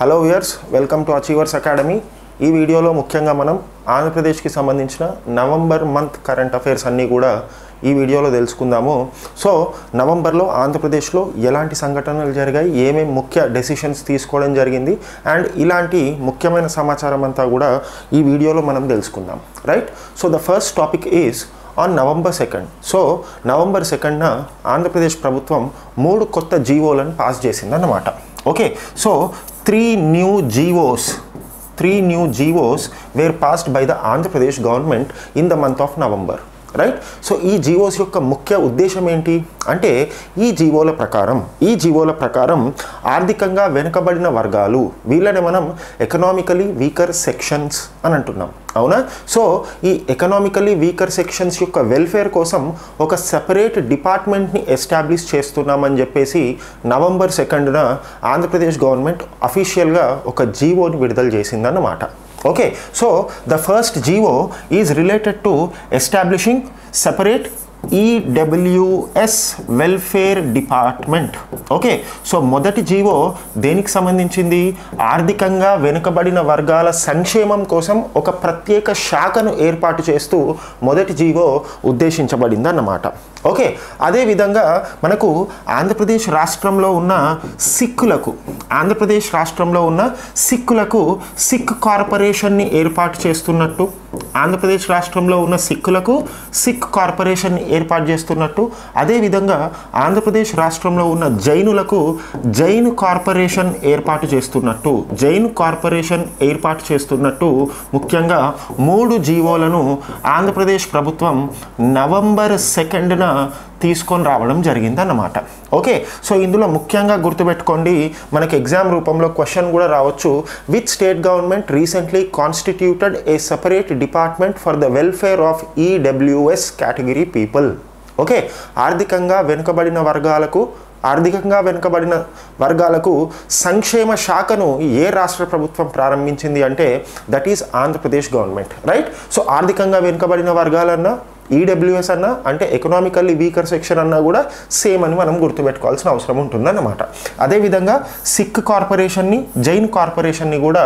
Hello viewers welcome to achievers academy ఈ వీడియోలో ముఖ్యంగా మనం ఆంధ్రప్రదేశ్కి సంబంధించిన నవంబర్ మంత్ కరెంట్ అఫైర్స్ అన్నీ కూడా ఈ వీడియోలో తెలుసుకుందాము. సో నవంబర్లో ఆంధ్రప్రదేశ్లో ఎలాంటి సంఘటనలు జరిగాయి ఏమేమి ముఖ్య డెసిషన్స్ తీసుకోవడం జరిగింది అండ్ ఇలాంటి ముఖ్యమైన సమాచారం అంతా కూడా ఈ వీడియోలో మనం తెలుసుకుందాం. Right so the first topic is on November second so November సెకండ్న Andhra Pradesh ప్రభుత్వం మూడు కొత్త జీవోలను pass చేసిందన్నమాట. Okay so three new GOs three new GOs were passed by the Andhra Pradesh government in the month of November. Right so ఈ GOs యొక్క ముఖ్య ఉద్దేశం ఏంటి? అంటే ఈ జీవోల ప్రకారం ఈ జీవోల ప్రకారం ఆర్థికంగా వెనుకబడిన వర్గాలు వీళ్ళని మనం ఎకనామికలీ వీకర్ సెక్షన్స్ అని అంటున్నాం. అవునా? సో ఈ ఎకనామికలీ వీకర్ సెక్షన్స్ యొక్క వెల్ఫేర్ కోసం ఒక సెపరేట్ డిపార్ట్మెంట్ని ఎస్టాబ్లిష్ చేస్తున్నామని చెప్పేసి నవంబర్ సెకండ్న ఆంధ్రప్రదేశ్ గవర్నమెంట్ అఫీషియల్గా ఒక జీవోని విడుదల చేసిందన్నమాట. Okay, so the first GO is related to establishing separate EWS welfare department okay so మొదటి జీవో దేనికి సంబంధించింది? ఆర్థికంగా వెనుకబడిన వర్గాల సంక్షేమం కోసం ఒక ప్రత్యేక శాఖను ఏర్పాటు చేస్తూ మొదటి జీవో ఉద్దేశించబడింది అన్నమాట ఓకే అదేవిధంగా మనకు ఆంధ్రప్రదేశ్ రాష్ట్రంలో ఉన్న సిక్కులకు ఆంధ్రప్రదేశ్ రాష్ట్రంలో ఉన్న సిక్కులకు సిక్ కార్పొరేషన్ని ఏర్పాటు చేస్తున్నట్టు ఆంధ్రప్రదేశ్ రాష్ట్రంలో ఉన్న సిక్కులకు సిక్ కార్పొరేషన్ ఏర్పాటు చేస్తున్నట్టు అదేవిధంగా ఆంధ్రప్రదేశ్ రాష్ట్రంలో ఉన్న జైనులకు జైన్ కార్పొరేషన్ ఏర్పాటు చేస్తున్నట్టు జైన్ కార్పొరేషన్ ఏర్పాటు చేస్తున్నట్టు ముఖ్యంగా మూడు జీవోలను ఆంధ్రప్రదేశ్ ప్రభుత్వం నవంబర్ సెకండ్న తీసుకొని రావడం జరిగిందన్నమాట. ఓకే సో ఇందులో ముఖ్యంగా గుర్తుపెట్టుకోండి మనకి ఎగ్జామ్ రూపంలో క్వశ్చన్ కూడా రావచ్చు. With state government recently constituted a separate department for the welfare of EWS category people okay ఆర్థికంగా వెనుకబడిన వర్గాలకు ఆర్థికంగా వెనుకబడిన వర్గాలకు సంక్షేమ శాఖను ఏ రాష్ట్ర ప్రభుత్వం ప్రారంభించింది అంటే that is Andhra Pradesh government right so ఆర్థికంగా వెనుకబడిన వర్గాలన్నా ఈడబ్ల్యూఎస్ అన్నా అంటే ఎకనామికల్లీ వీకర్ సెక్షన్ అన్నా కూడా సేమ్ అని మనం గుర్తుపెట్టుకోవాల్సిన అవసరం ఉంటుందన్నమాట. అదేవిధంగా సిక్ కార్పొరేషన్ని జైన్ కార్పొరేషన్ని కూడా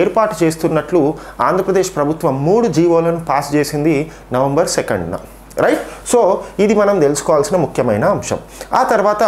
ఏర్పాటు చేస్తున్నట్లు ఆంధ్రప్రదేశ్ ప్రభుత్వం మూడు జీవోలను పాస్ చేసింది నవంబర్ సెకండ్న రైట్ సో ఇది మనం తెలుసుకోవాల్సిన ముఖ్యమైన అంశం. ఆ తర్వాత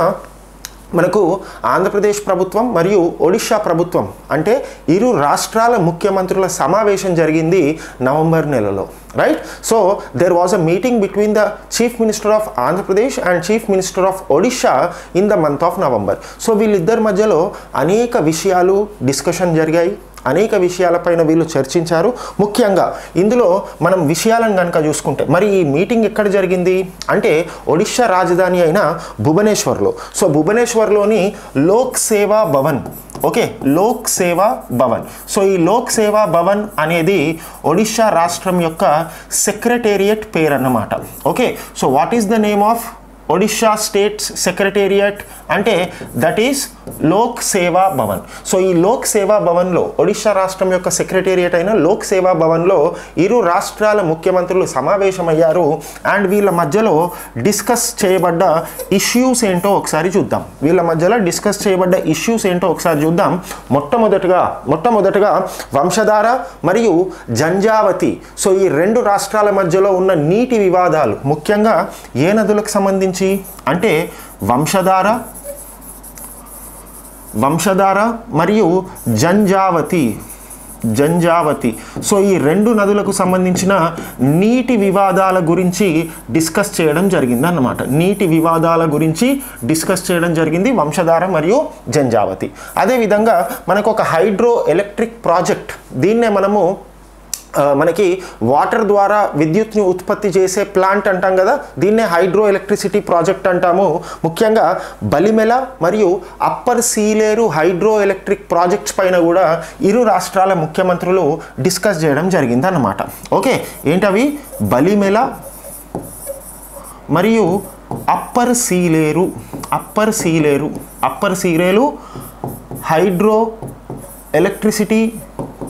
మనకు ఆంధ్రప్రదేశ్ ప్రభుత్వం మరియు ఒడిషా ప్రభుత్వం అంటే ఇరు రాష్ట్రాల ముఖ్యమంత్రుల సమావేశం జరిగింది నవంబర్ నెలలో right so there was a meeting between the chief minister of Andhra Pradesh and chief minister of Odisha in the month of November so వీళ్ళిద్దరి మధ్యలో అనేక విషయాలు డిస్కషన్ జరిగాయి. అనేక విషయాలపైన వీళ్ళు చర్చించారు. ముఖ్యంగా ఇందులో మనం విషయాలను కనుక చూసుకుంటే మరి ఈ మీటింగ్ ఎక్కడ జరిగింది? అంటే ఒడిషా రాజధాని అయిన భువనేశ్వర్లో. So భువనేశ్వర్లోని Lok Seva Bhavan okay? Lok Seva Bhavan. So ఈ లోక్ సేవా భవన్ అనేది ఒడిషా రాష్ట్రం యొక్క సెక్రటేరియట్ పేరు అన్నమాట okay? So what is the name of Odisha states secretariat అంటే that is Lok Seva Bhavan. So ఈ లోక్ సేవా భవన్లో ఒడిషా రాష్ట్రం యొక్క సెక్రటేరియట్ అయిన లోక్ సేవా భవన్లో ఇరు రాష్ట్రాల ముఖ్యమంత్రులు సమావేశమయ్యారు. అండ్ వీళ్ళ మధ్యలో డిస్కస్ చేయబడ్డ ఇష్యూస్ ఏంటో ఒకసారి చూద్దాం. వీళ్ళ మధ్యలో డిస్కస్ చేయబడ్డ ఇష్యూస్ ఏంటో ఒకసారి చూద్దాం. మొట్టమొదటిగా మొట్టమొదటిగా వంశధార మరియు జంజావతి. సో ఈ రెండు రాష్ట్రాల మధ్యలో ఉన్న నీటి వివాదాలు ముఖ్యంగా ఏ నదులకు సంబంధించి అంటే వంశధార వంశధార మరియు జంజావతి జంజావతి. సో ఈ రెండు నదులకు సంబంధించిన నీటి వివాదాల గురించి డిస్కస్ చేయడం జరిగింది అన్నమాట నీటి వివాదాల గురించి డిస్కస్ చేయడం జరిగింది వంశధార మరియు జంజావతి. అదేవిధంగా మనకు ఒక హైడ్రో ఎలక్ట్రిక్ ప్రాజెక్ట్. దీన్నే మనము మనకి వాటర్ ద్వారా విద్యుత్ని ఉత్పత్తి చేసే ప్లాంట్ అంటాం కదా దీన్నే హైడ్రో ఎలక్ట్రిసిటీ ప్రాజెక్ట్ అంటాము. ముఖ్యంగా బలిమెల మరియు upper Sileru hydro electric projects పైన కూడా ఇరు రాష్ట్రాల ముఖ్యమంత్రులు డిస్కస్ చేయడం జరిగింది అన్నమాట ఓకే ఏంటవి? బలిమెల మరియు upper Sileru. Upper Sileru. Upper Sileru hydro electricity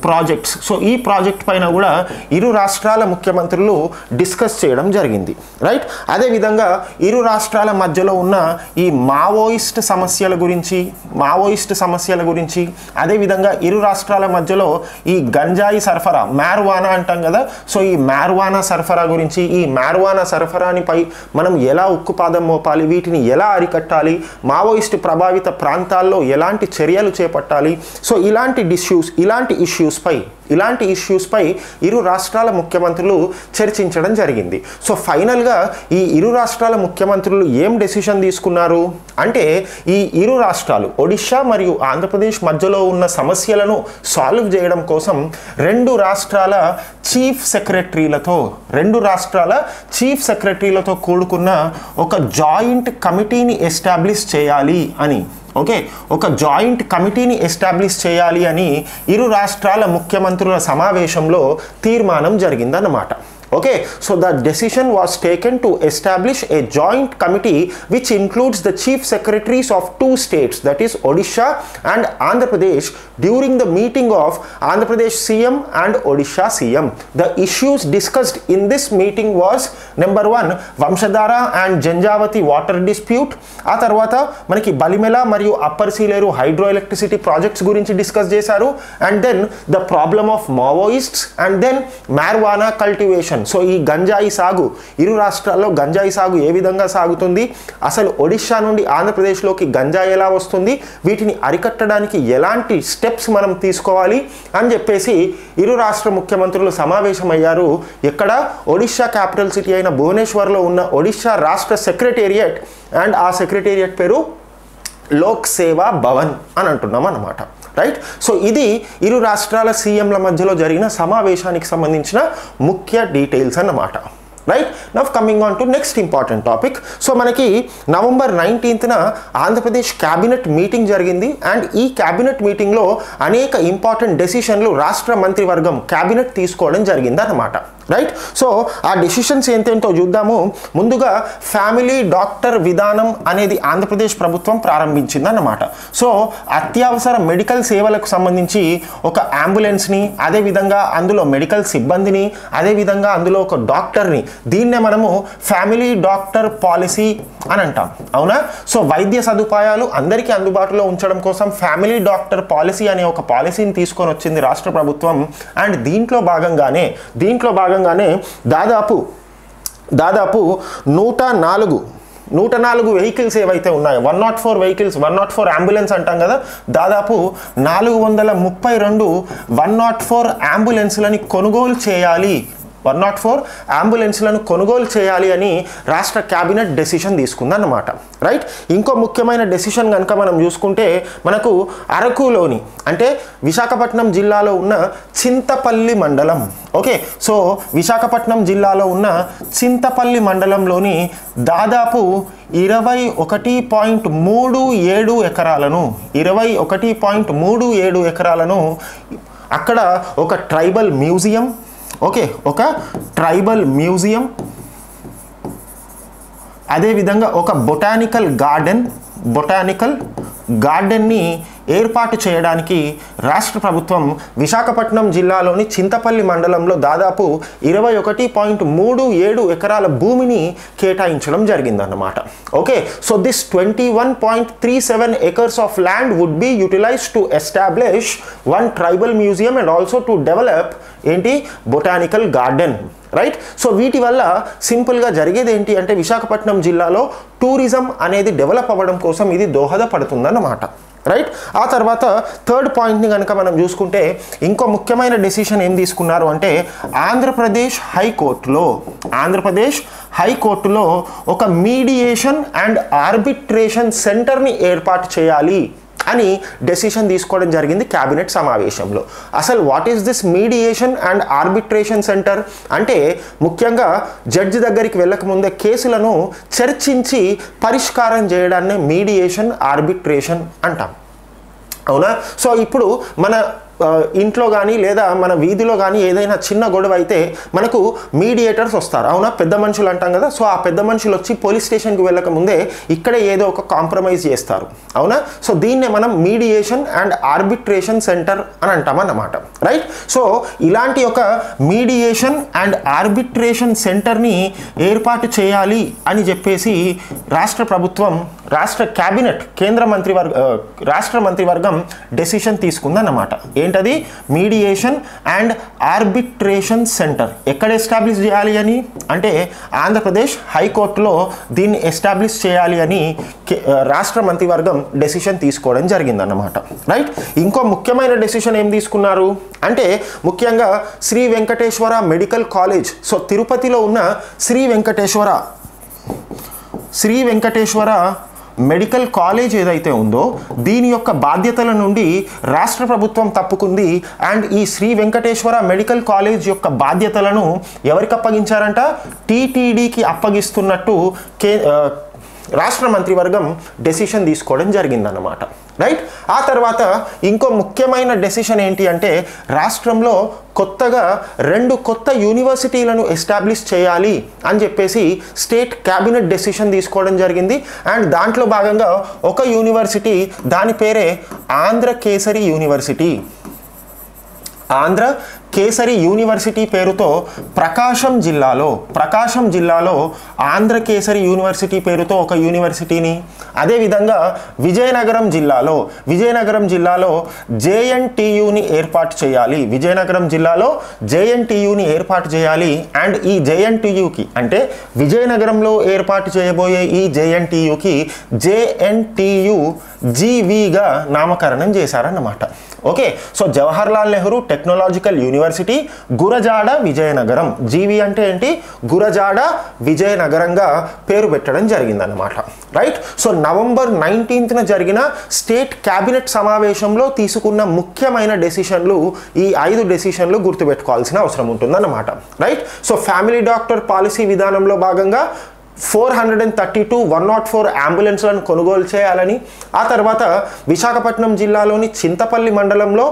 projects so ఈ ప్రాజెక్ట్ పైన కూడా ఇరు రాష్ట్రాల ముఖ్యమంత్రులు డిస్కస్ చేయడం జరిగింది. రైట్ అదేవిధంగా ఇరు రాష్ట్రాల మధ్యలో ఉన్న ఈ మావోయిస్ట్ సమస్యల గురించి మావోయిస్ట్ సమస్యల గురించి అదేవిధంగా ఇరు రాష్ట్రాల మధ్యలో ఈ గంజాయి సరఫరా మ్యార్వానా అంటాం కదా. సో ఈ మ్యార్వానా సరఫరా గురించి ఈ మ్యార్వానా సరఫరానిపై మనం ఎలా ఉక్కుపాదం మోపాలి వీటిని ఎలా అరికట్టాలి మావోయిస్ట్ ప్రభావిత ప్రాంతాల్లో ఎలాంటి చర్యలు చేపట్టాలి. సో ఇలాంటి డిష్యూస్ ఇలాంటి ఇష్యూస్పై ఇలాంటి ఇష్యూస్పై ఇరు రాష్ట్రాల ముఖ్యమంత్రులు చర్చించడం జరిగింది. సో ఫైనల్గా ఈ ఇరు రాష్ట్రాల ముఖ్యమంత్రులు ఏం డెసిషన్ తీసుకున్నారు? అంటే ఈ ఇరు రాష్ట్రాలు ఒడిశా మరియు ఆంధ్రప్రదేశ్ మధ్యలో ఉన్న సమస్యలను సాల్వ్ చేయడం కోసం రెండు రాష్ట్రాల చీఫ్ సెక్రటరీలతో రెండు రాష్ట్రాల చీఫ్ సెక్రటరీలతో కూడుకున్న ఒక జాయింట్ కమిటీని ఎస్టాబ్లిష్ చేయాలి అని ఓకే? ఒక జాయింట్ కమిటీని ఎస్టాబ్లిష్ చేయాలి అని ఇరు రాష్ట్రాల ముఖ్యమంత్రుల సమావేశంలో తీర్మానం జరిగిందన్నమాట. okay so the decision was taken to establish a joint committee which includes the chief secretaries of two states that is Odisha and Andhra Pradesh during the meeting of Andhra Pradesh CM and Odisha CM the issues discussed in this meeting was number one Vamsadhara and Janjhavati water dispute ఆ తర్వాత మనకి బలిమెల మరియు upper Sileru hydro electricity projects గురించి discuss చేశారు and then the problem of Maoists and then marijuana cultivation So ఈ గంజాయి సాగు ఇరు రాష్ట్రాల్లో గంజాయి సాగు ఏ విధంగా సాగుతుంది? అసలు ఒడిషా నుండి ఆంధ్రప్రదేశ్లోకి గంజాయి ఎలా వస్తుంది? వీటిని అరికట్టడానికి ఎలాంటి స్టెప్స్ మనం తీసుకోవాలి? అని చెప్పేసి ఇరు రాష్ట్ర ముఖ్యమంత్రులు సమావేశమయ్యారు. ఎక్కడ? ఒడిషా క్యాపిటల్ సిటీ అయిన భువనేశ్వర్లో ఉన్న ఒడిషా రాష్ట్ర సెక్రటేరియట్. అండ్ ఆ సెక్రటేరియట్ పేరు లోక్ సేవా భవన్ అని అంటున్నాం అన్నమాట రైట్ సో ఇది ఇరు రాష్ట్రాల సీఎంల మధ్యలో జరిగిన సమావేశానికి సంబంధించిన ముఖ్య డీటెయిల్స్ అన్నమాట. Right now coming on to next important topic so మనకి నవంబర్ నైన్టీన్త్న ఆంధ్రప్రదేశ్ క్యాబినెట్ మీటింగ్ జరిగింది. అండ్ ఈ క్యాబినెట్ మీటింగ్లో అనేక ఇంపార్టెంట్ డెసిషన్లు రాష్ట్ర మంత్రివర్గం క్యాబినెట్ తీసుకోవడం జరిగింది అన్నమాట రైట్ సో ఆ డెసిషన్స్ ఏంటేంటో చూద్దాము. ముందుగా ఫ్యామిలీ డాక్టర్ విధానం అనేది ఆంధ్రప్రదేశ్ ప్రభుత్వం ప్రారంభించింది అన్నమాట సో అత్యవసర మెడికల్ సేవలకు సంబంధించి ఒక అంబులెన్స్ని అదేవిధంగా అందులో మెడికల్ సిబ్బందిని అదేవిధంగా అందులో ఒక డాక్టర్ని దీన్నే మనము ఫ్యామిలీ డాక్టర్ పాలసీ అని అంటాం. అవునా? సో వైద్య సదుపాయాలు అందరికీ అందుబాటులో ఉంచడం కోసం ఫ్యామిలీ డాక్టర్ పాలసీ అనే ఒక పాలసీని తీసుకొని వచ్చింది రాష్ట్ర ప్రభుత్వం. అండ్ దీంట్లో భాగంగానే దీంట్లో భాగంగా భాగంగానే దాదాపు దాదాపు నూట నాలుగు నూట నాలుగు వెహికల్స్ ఏవైతే ఉన్నాయో one nought four vehicles one nought four ambulance అంటాం కదా దాదాపు నాలుగు వందల ముప్పై రెండు వన్ నాట్ ఫోర్ అంబులెన్స్లని కొనుగోలు చేయాలి వన్ నాట్ ఫోర్ అంబులెన్స్లను కొనుగోలు చేయాలి అని రాష్ట్ర క్యాబినెట్ డెసిషన్ తీసుకుందన్నమాట. రైట్? ఇంకో ముఖ్యమైన డెసిషన్ కనుక మనం చూసుకుంటే మనకు అరకులోని అంటే విశాఖపట్నం జిల్లాలో ఉన్న చింతపల్లి మండలం. ఓకే? సో విశాఖపట్నం జిల్లాలో ఉన్న చింతపల్లి మండలంలోని దాదాపు ఇరవై ఒకటి పాయింట్ మూడు ఏడు ఎకరాలను ఇరవై ఒకటి పాయింట్ మూడు ఏడు ఎకరాలను అక్కడ ఒక ట్రైబల్ మ్యూజియం ఓకే ఒక ట్రైబల్ మ్యూజియం అదేవిధంగా ఒక బొటానికల్ గార్డెన్ బొటానికల్ గార్డెన్ని ఏర్పాటు చేయడానికి రాష్ట్ర ప్రభుత్వం విశాఖపట్నం జిల్లాలోని చింతపల్లి మండలంలో దాదాపు ఇరవై ఒకటి పాయింట్ మూడు ఏడు ఎకరాల భూమిని కేటాయించడం జరిగిందన్నమాట. Okay so this twenty one point three seven acres of land would be utilise to establish one tribal museum and also to develop ఏంటి? Botanical garden. రైట్ సో వీటి వల్ల సింపుల్గా జరిగేది ఏంటి అంటే విశాఖపట్నం జిల్లాలో టూరిజం అనేది డెవలప్ అవ్వడం కోసం ఇది దోహదపడుతుందన్నమాట. రైట్ ఆ తర్వాత థర్డ్ పాయింట్ని కనుక మనం చూసుకుంటే ఇంకో ముఖ్యమైన డెసిషన్ ఏం తీసుకున్నారు అంటే ఆంధ్రప్రదేశ్ హైకోర్టులో ఆంధ్రప్రదేశ్ హైకోర్టులో ఒక మీడియేషన్ అండ్ ఆర్బిట్రేషన్ సెంటర్ని ఏర్పాటు చేయాలి. అని డెసిషన్ తీసుకోవడం జరిగింది క్యాబినెట్ సమావేశంలో. అసలు what is this mediation and arbitration centre అంటే ముఖ్యంగా జడ్జి దగ్గరికి వెళ్ళకముందే కేసులను చర్చించి పరిష్కారం చేయడాన్ని మీడియేషన్ ఆర్బిట్రేషన్ అంటాం. అవునా? సో ఇప్పుడు మన ఇంట్లో కానీ లేదా మన వీధిలో కానీ ఏదైనా చిన్న గొడవ అయితే మనకు మీడియేటర్స్ వస్తారు. అవునా? పెద్ద మనుషులు అంటాం కదా. సో ఆ పెద్ద మనుషులు వచ్చి పోలీస్ స్టేషన్కి వెళ్ళక ముందే ఇక్కడే ఏదో ఒక కాంప్రమైజ్ చేస్తారు. అవునా? సో దీన్నే మనం మీడియేషన్ అండ్ ఆర్బిట్రేషన్ సెంటర్ అని అంటాం అన్నమాట. రైట్? సో ఇలాంటి ఒక మీడియేషన్ అండ్ ఆర్బిట్రేషన్ సెంటర్ని ఏర్పాటు చేయాలి అని చెప్పేసి రాష్ట్ర ప్రభుత్వం రాష్ట్ర క్యాబినెట్ కేంద్ర మంత్రివర్గ రాష్ట్ర మంత్రివర్గం డెసిషన్ తీసుకుందన్నమాట. ఏంటది? మీడియేషన్ అండ్ ఆర్బిట్రేషన్ సెంటర్ ఎక్కడ ఎస్టాబ్లిష్ చేయాలి అని? అంటే ఆంధ్రప్రదేశ్ హైకోర్టులో దీన్ని ఎస్టాబ్లిష్ చేయాలి అని రాష్ట్ర మంత్రివర్గం డెసిషన్ తీసుకోవడం జరిగిందన్నమాట. రైట్ ఇంకో ముఖ్యమైన డెసిషన్ ఏం తీసుకున్నారు? అంటే ముఖ్యంగా Shri Venkateswara medical college. So తిరుపతిలో ఉన్న శ్రీ వెంకటేశ్వర. శ్రీ వెంకటేశ్వర మెడికల్ కాలేజ్ ఏదైతే ఉందో దీని యొక్క బాధ్యతల నుండి రాష్ట్ర ప్రభుత్వం తప్పుకుంది. అండ్ ఈ శ్రీ వెంకటేశ్వర మెడికల్ కాలేజ్ యొక్క బాధ్యతలను ఎవరికి అప్పగించారంట? టీటీడీకి అప్పగిస్తున్నట్టు కే రాష్ట్ర మంత్రివర్గం డెసిషన్ తీసుకోవడం జరిగిందన్నమాట. రైట్ ఆ తర్వాత ఇంకో ముఖ్యమైన డెసిషన్ ఏంటి అంటే రాష్ట్రంలో కొత్తగా రెండు కొత్త యూనివర్సిటీలను ఎస్టాబ్లిష్ చేయాలి అని చెప్పేసి స్టేట్ క్యాబినెట్ డెసిషన్ తీసుకోవడం జరిగింది. అండ్ దాంట్లో భాగంగా ఒక యూనివర్సిటీ దాని పేరే ఆంధ్ర కేసరి యూనివర్సిటీ ఆంధ్ర కేసరి యూనివర్సిటీ పేరుతో ప్రకాశం జిల్లాలో ప్రకాశం జిల్లాలో ఆంధ్ర కేసరి యూనివర్సిటీ పేరుతో ఒక యూనివర్సిటీని అదేవిధంగా విజయనగరం జిల్లాలో విజయనగరం జిల్లాలో జేఎన్టీయుని ఏర్పాటు చేయాలి. విజయనగరం జిల్లాలో జేఎన్టీయుని ఏర్పాటు చేయాలి. అండ్ ఈ జేఎన్టీయుకి అంటే విజయనగరంలో ఏర్పాటు చేయబోయే ఈ జేఎన్టీయుకి జేఎన్టీయు జీవీగా నామకరణం చేశారన్నమాట. Okay so Jawaharlal Nehru technological university Gurajada Vizianagaram. GV అంటే ఏంటి? గురజాడ విజయనగరంగా పేరు పెట్టడం జరిగిందన్నమాట. రైట్? సో నవంబర్ నైన్టీన్త్న జరిగిన స్టేట్ క్యాబినెట్ సమావేశంలో తీసుకున్న ముఖ్యమైన డెసిషన్లు ఈ ఐదు డెసిషన్లు గుర్తుపెట్టుకోవాల్సిన అవసరం ఉంటుందన్నమాట. Right? So family doctor policy విధానంలో భాగంగా four hundred and thirty two one nought four అంబులెన్స్లను కొనుగోలు చేయాలని ఆ తర్వాత విశాఖపట్నం జిల్లాలోని చింతపల్లి మండలంలో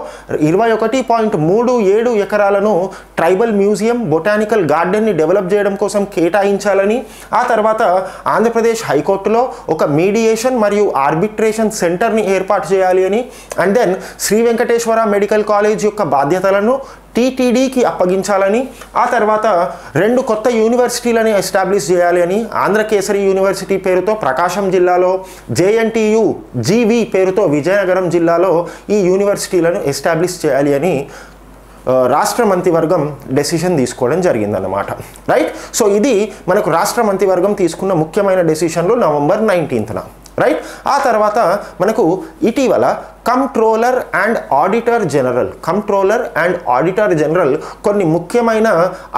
ఇరవై ఒకటి పాయింట్ మూడు ఏడు ఎకరాలను ట్రైబల్ మ్యూజియం బొటానికల్ గార్డెన్ని డెవలప్ చేయడం కోసం కేటాయించాలని ఆ తర్వాత ఆంధ్రప్రదేశ్ హైకోర్టులో ఒక మీడియేషన్ మరియు ఆర్బిట్రేషన్ సెంటర్ని ఏర్పాటు చేయాలి అని and then Shri Venkateswara medical college యొక్క బాధ్యతలను టీటీడీకి అప్పగించాలని ఆ తర్వాత రెండు కొత్త యూనివర్సిటీలని ఎస్టాబ్లిష్ చేయాలి అని ఆంధ్రకేసరి యూనివర్సిటీ పేరుతో ప్రకాశం జిల్లాలో జేఎన్టీయు జీవి పేరుతో విజయనగరం జిల్లాలో ఈ యూనివర్సిటీలను ఎస్టాబ్లిష్ చేయాలి అని రాష్ట్ర మంత్రివర్గం డెసిషన్ తీసుకోవడం జరిగిందన్నమాట. రైట్? సో ఇది మనకు రాష్ట్ర మంత్రివర్గం తీసుకున్న ముఖ్యమైన డెసిషన్లు నవంబర్ నైన్టీన్త్న. రైట్? ఆ తర్వాత మనకు ఇటీవల controller and auditor general. Controller and auditor general కొన్ని ముఖ్యమైన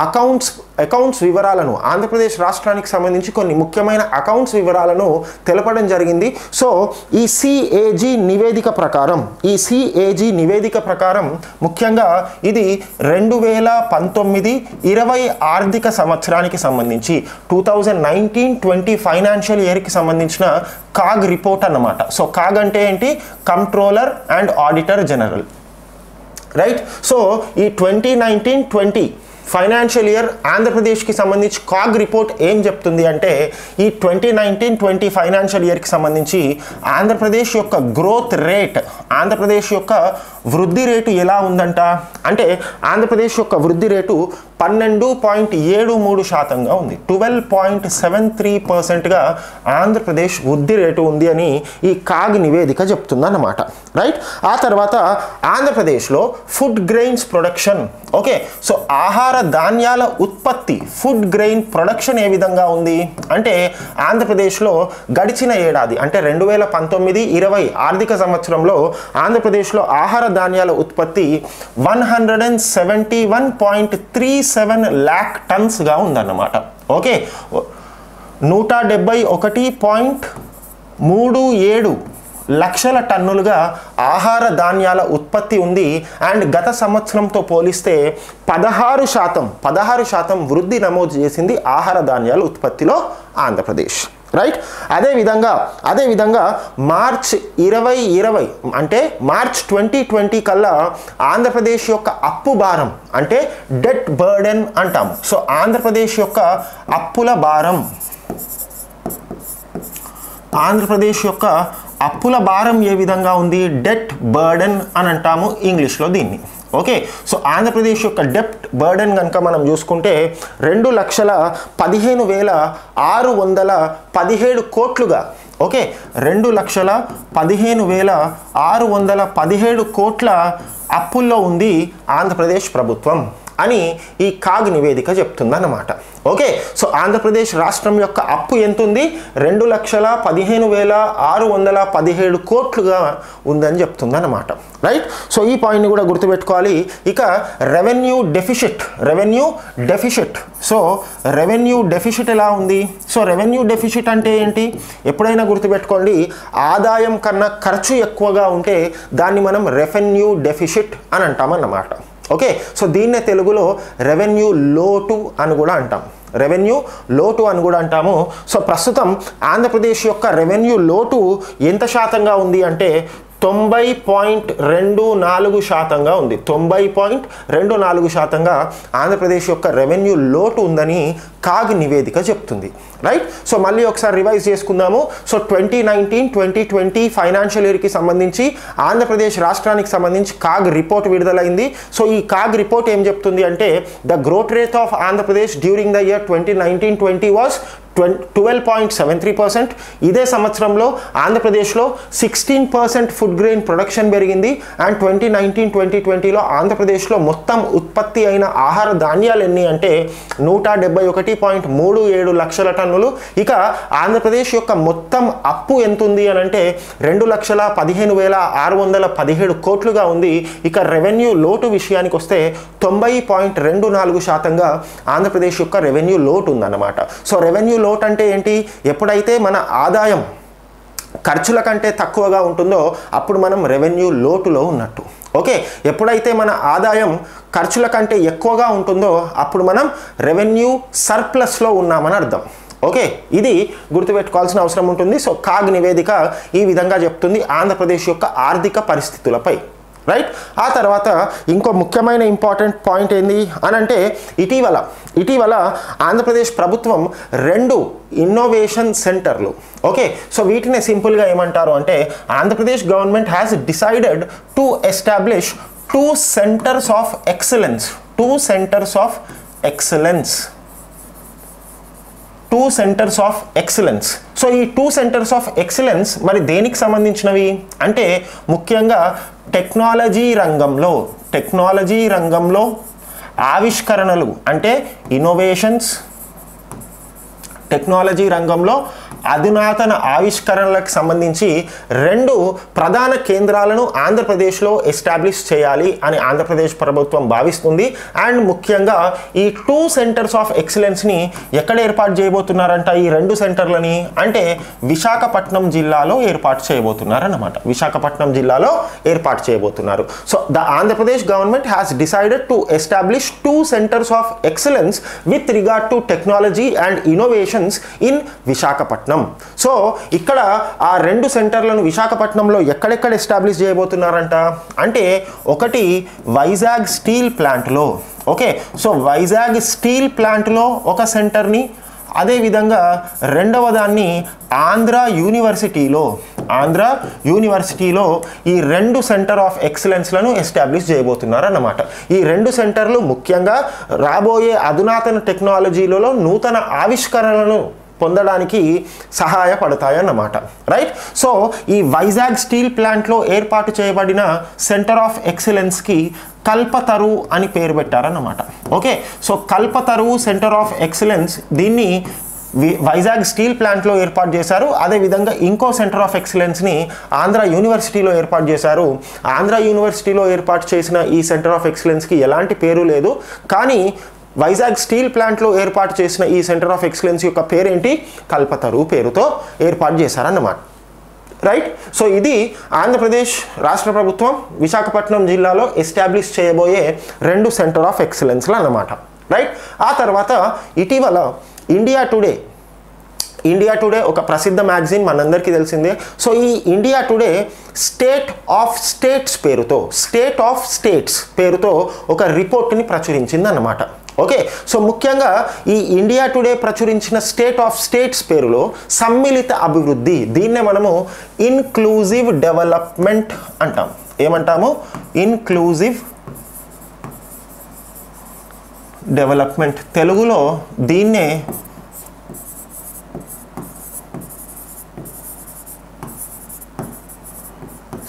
అకౌంట్స్ అకౌంట్స్ వివరాలను ఆంధ్రప్రదేశ్ రాష్ట్రానికి సంబంధించి కొన్ని ముఖ్యమైన అకౌంట్స్ వివరాలను తెలపడం జరిగింది. సో ఈ సిఏజీ నివేదిక ప్రకారం ఈ సిఏజీ నివేదిక ప్రకారం ముఖ్యంగా ఇది రెండు వేల పంతొమ్మిది ఇరవై ఆర్థిక సంవత్సరానికి సంబంధించి two thousand nineteen twenty financial ఇయర్కి సంబంధించిన కాగ్ రిపోర్ట్ అన్నమాట. సో కాగ్ అంటే ఏంటి? Control and auditor general right so ఈ twenty nineteen twenty financial year ఆంధ్రప్రదేశ్కి సంబంధించి కాగ్ రిపోర్ట్ ఏం చెప్తుంది అంటే ఈ ట్వంటీ నైన్టీన్ ట్వంటీ ఫైనాన్షియల్ ఇయర్కి సంబంధించి ఆంధ్రప్రదేశ్ యొక్క గ్రోత్ రేట్ ఆంధ్రప్రదేశ్ యొక్క వృద్ధి రేటు ఎలా ఉందంట? అంటే ఆంధ్రప్రదేశ్ యొక్క వృద్ధి రేటు పన్నెండు పాయింట్ ఏడు మూడు శాతంగా ఉంది. ట్వెల్వ్ పాయింట్ సెవెన్ త్రీ పర్సెంట్గా ఆంధ్రప్రదేశ్ వృద్ధి రేటు ఉంది అని ఈ కాగ్ నివేదిక చెప్తుందన్నమాట. రైట్? ఆ తర్వాత ఆంధ్రప్రదేశ్లో food grains production. Okay so ఆహార ధాన్యాల ఉత్పత్తి ఫుడ్ గ్రెయిన్ ప్రొడక్షన్ ఏ విధంగా ఉంది? అంటే ఆంధ్రప్రదేశ్లో గడిచిన ఏడాది అంటే రెండు వేల పంతొమ్మిది ఇరవై ఆర్థిక సంవత్సరంలో ఆంధ్రప్రదేశ్లో ఆహార ధాన్యాల ఉత్పత్తి one hundred and seventy one point three seven lakh టన్స్గా ఉందన్నమాట. ఓకే? నూట డెబ్బై ఒకటి పాయింట్ మూడు ఏడు లక్షల టన్నులుగా ఆహార ధాన్యాల ఉత్పత్తి ఉంది. అండ్ గత సంవత్సరంతో పోలిస్తే పదహారు శాతం పదహారు శాతం వృద్ధి నమోదు చేసింది ఆహార ధాన్యాల ఉత్పత్తిలో ఆంధ్రప్రదేశ్. రైట్? అదేవిధంగా అదేవిధంగా మార్చ్ ఇరవై ఇరవై అంటే మార్చ్ ట్వంటీ ట్వంటీ కల్లా ఆంధ్రప్రదేశ్ యొక్క అప్పు భారం అంటే డెట్ బర్డెన్ అంటాం సో ఆంధ్రప్రదేశ్ యొక్క అప్పుల భారం ఆంధ్రప్రదేశ్ యొక్క అప్పుల భారం ఏ విధంగా ఉంది? డెట్ బర్డెన్ అని అంటాము ఇంగ్లీష్లో దీన్ని. ఓకే? సో ఆంధ్రప్రదేశ్ యొక్క డెప్ట్ బర్డెన్ కనుక మనం చూసుకుంటే రెండు లక్షల పదిహేను వేల ఆరు వందల పదిహేడు కోట్లుగా. ఓకే? రెండు లక్షల పదిహేను వేల ఆరు వందల పదిహేడు కోట్ల అప్పుల్లో ఉంది ఆంధ్రప్రదేశ్ ప్రభుత్వం. అని ఈ కాగ్ నివేదిక చెప్తుందన్నమాట. ఓకే సో ఆంధ్రప్రదేశ్ రాష్ట్రం యొక్క అప్పు ఎంత ఉంది రెండు లక్షల పదిహేను వేల ఆరు వందల పదిహేడు కోట్లుగా ఉందని చెప్తుందన్నమాట. రైట్ సో ఈ పాయింట్ని కూడా గుర్తుపెట్టుకోవాలి. ఇక revenue deficit revenue deficit. So revenue deficit ఎలా ఉంది? సో రెవెన్యూ డెఫిషిట్ అంటే ఏంటి? ఎప్పుడైనా గుర్తుపెట్టుకోండి ఆదాయం కన్నా ఖర్చు ఎక్కువగా ఉంటే దాన్ని మనం రెవెన్యూ డెఫిషిట్ అని అంటామన్నమాట. ఓకే సో దీన్నే తెలుగులో రెవెన్యూ లోటు అని కూడా అంటాం. రెవెన్యూ లోటు అని కూడా అంటాము. సో ప్రస్తుతం ఆంధ్రప్రదేశ్ యొక్క రెవెన్యూ లోటు ఎంత శాతంగా ఉంది అంటే తొంభై పాయింట్ రెండు నాలుగు శాతంగా ఉంది. తొంభై పాయింట్ రెండు నాలుగు శాతంగా ఆంధ్రప్రదేశ్ యొక్క రెవెన్యూ లోటు ఉందని కాగ్ నివేదిక చెప్తుంది. రైట్? సో మళ్ళీ ఒకసారి రివైజ్ చేసుకుందాము. So twenty nineteen twenty twenty financial ఇయర్కి సంబంధించి ఆంధ్రప్రదేశ్ రాష్ట్రానికి సంబంధించి కాగ్ రిపోర్ట్ విడుదలైంది. సో ఈ కాగ్ రిపోర్ట్ ఏం చెప్తుంది అంటే the growth rate of Andhra Pradesh during the year twenty nineteen twenty was twelve point seven three percent. ఇదే సంవత్సరంలో ఆంధ్రప్రదేశ్లో sixteen percent food grain production పెరిగింది. అండ్ ట్వంటీ నైన్టీన్ ట్వంటీ ట్వంటీలో ఆంధ్రప్రదేశ్లో మొత్తం ఉత్పత్తి అయిన ఆహార ధాన్యాలు ఎన్ని అంటే నూట డెబ్బై ఒకటి పాయింట్ మూడు ఏడు లక్షల టన్నులు. ఇక ఆంధ్రప్రదేశ్ యొక్క మొత్తం అప్పు ఎంత ఉంది అని అంటే రెండు లక్షల పదిహేను వేల ఆరు వందల పదిహేడు కోట్లుగా ఉంది. ఇక రెవెన్యూ లోటు విషయానికి వస్తే తొంభై పాయింట్ రెండు నాలుగు శాతంగా ఆంధ్రప్రదేశ్ యొక్క రెవెన్యూ లోటు ఉందన్నమాట. సో రెవెన్యూ లోటు అంటే ఏంటి? ఎప్పుడైతే మన ఆదాయం ఖర్చుల కంటే తక్కువగా ఉంటుందో అప్పుడు మనం రెవెన్యూ లోటులో ఉన్నట్టు. ఓకే? ఎప్పుడైతే మన ఆదాయం ఖర్చుల కంటే ఎక్కువగా ఉంటుందో అప్పుడు మనం రెవెన్యూ సర్ప్లస్లో ఉన్నామని అర్థం. ఓకే? ఇది గుర్తుపెట్టుకోవాల్సిన అవసరం ఉంటుంది. సో కాగ్ నివేదిక ఈ విధంగా చెప్తుంది ఆంధ్రప్రదేశ్ యొక్క ఆర్థిక పరిస్థితులపై. రైట్ ఆ తర్వాత ఇంకో ముఖ్యమైన ఇంపార్టెంట్ పాయింట్ ఏంది? అని అంటే ఇటీవల ఇటీవల ఆంధ్రప్రదేశ్ ప్రభుత్వం రెండు ఇన్నోవేషన్ సెంటర్లు ఓకే సో వీటిని సింపుల్గా ఏమంటారు అంటే Andhra Pradesh government has decided to establish two centres of excellence two centres of excellence two centres of excellence so ఈ టూ సెంటర్స్ ఆఫ్ ఎక్సలెన్స్ మరి దేనికి సంబంధించినవి? అంటే ముఖ్యంగా టెక్నాలజీ రంగంలో టెక్నాలజీ రంగంలో ఆవిష్కరణలు అంటే ఇన్నోవేషన్స్ టెక్నాలజీ రంగంలో అధునాతన ఆవిష్కరణలకు సంబంధించి రెండు ప్రధాన కేంద్రాలను ఆంధ్రప్రదేశ్లో ఎస్టాబ్లిష్ చేయాలి అని ఆంధ్రప్రదేశ్ ప్రభుత్వం భావిస్తుంది. అండ్ ముఖ్యంగా ఈ టూ సెంటర్స్ ఆఫ్ ఎక్సలెన్స్ని ఎక్కడ ఏర్పాటు చేయబోతున్నారంట ఈ రెండు సెంటర్లని? అంటే విశాఖపట్నం జిల్లాలో ఏర్పాటు చేయబోతున్నారన్నమాట. విశాఖపట్నం జిల్లాలో ఏర్పాటు చేయబోతున్నారు. So the Andhra Pradesh government has decided to establish two centres of excellence with regard to technology and innovations in Visakhapatnam so ఇక్కడ ఆ రెండు సెంటర్లను విశాఖపట్నంలో ఎక్కడెక్కడ ఎస్టాబ్లిష్ చేయబోతున్నారంట? అంటే ఒకటి వైజాగ్ స్టీల్ ప్లాంట్లో. ఓకే సో వైజాగ్ స్టీల్ ప్లాంట్లో ఒక సెంటర్ని అదేవిధంగా రెండవ దాన్ని ఆంధ్ర యూనివర్సిటీలో ఆంధ్ర యూనివర్సిటీలో ఈ రెండు సెంటర్ ఆఫ్ ఎక్సలెన్స్లను ఎస్టాబ్లిష్ చేయబోతున్నారు అన్నమాట ఈ రెండు సెంటర్లు ముఖ్యంగా రాబోయే అధునాతన టెక్నాలజీలలో నూతన ఆవిష్కరణలను పొందడానికి సహాయపడతాయన్నమాట రైట్ సో ఈ వైజాగ్ స్టీల్ ప్లాంట్లో ఏర్పాటు చేయబడిన సెంటర్ ఆఫ్ ఎక్సలెన్స్కి కల్పతరు అని పేరు పెట్టారన్నమాట okay so Kalpataru centre of excellence దీన్ని వి- వైజాగ్ స్టీల్ ప్లాంట్లో ఏర్పాటు చేశారు. అదేవిధంగా ఇంకో సెంటర్ ఆఫ్ ఎక్సలెన్స్ని ఆంధ్ర యూనివర్సిటీలో ఏర్పాటు చేశారు. ఆంధ్ర యూనివర్సిటీలో ఏర్పాటు చేసిన ఈ సెంటర్ ఆఫ్ ఎక్సలెన్స్కి ఎలాంటి పేరు లేదు. కానీ వైజాగ్ స్టీల్ ప్లాంట్లో ఏర్పాటు చేసిన ఈ సెంటర్ ఆఫ్ ఎక్సలెన్స్ యొక్క పేరేంటి? కల్పతరు పేరుతో ఏర్పాటు చేశారన్నమాట. రైట్? సో ఇది ఆంధ్రప్రదేశ్ రాష్ట్ర ప్రభుత్వం విశాఖపట్నం జిల్లాలో ఎస్టాబ్లిష్ చేయబోయే రెండు సెంటర్ ఆఫ్ ఎక్సలెన్స్లు అన్నమాట. రైట్? ఆ తర్వాత ఇటీవల ఇండియా టుడే ఇండియా టుడే ఒక ప్రసిద్ధ మ్యాగజైన్ మనందరికీ తెలిసిందే. సో ఈ India today state of states పేరుతో స్టేట్ ఆఫ్ స్టేట్స్ పేరుతో ఒక రిపోర్ట్ని ప్రచురించింది అన్నమాట ఓకే సో ముఖ్యంగా ఈ ఇండియా టుడే ప్రచురించిన స్టేట్ ఆఫ్ స్టేట్స్ పేరులో సమ్మిళిత అభివృద్ధి దీన్నే మనము ఇన్క్లూజివ్ డెవలప్మెంట్ అంటాం. ఏమంటాము? Inclusive development. తెలుగులో దీన్నే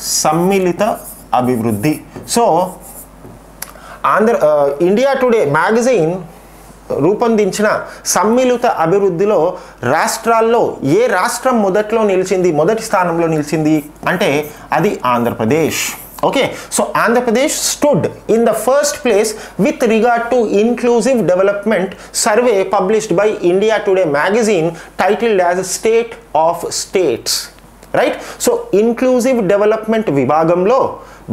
సమ్మిళిత అభివృద్ధి. So Andhra India today magazine రూపొందించిన సమ్మిళిత అభివృద్ధిలో రాష్ట్రాల్లో ఏ రాష్ట్రం మొదట్లో నిలిచింది మొదటి స్థానంలో నిలిచింది అంటే అది Andhra Pradesh. Okay so Andhra Pradesh stood in the first place with regard to inclusive development survey published by India Today magazine titled as state of states right so inclusive development విభాగంలో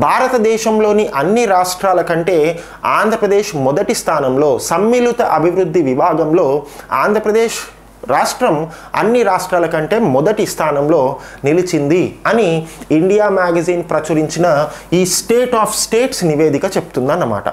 భారతదేశంలోని అన్ని రాష్ట్రాల కంటే ఆంధ్రప్రదేశ్ మొదటి స్థానంలో సమ్మిళిత అభివృద్ధి విభాగంలో ఆంధ్రప్రదేశ్ రాష్ట్రం అన్ని రాష్ట్రాల కంటే మొదటి స్థానంలో నిలిచింది అని ఇండియా మ్యాగజైన్ ప్రచురించిన ఈ స్టేట్ ఆఫ్ స్టేట్స్ నివేదిక చెప్తుందన్నమాట.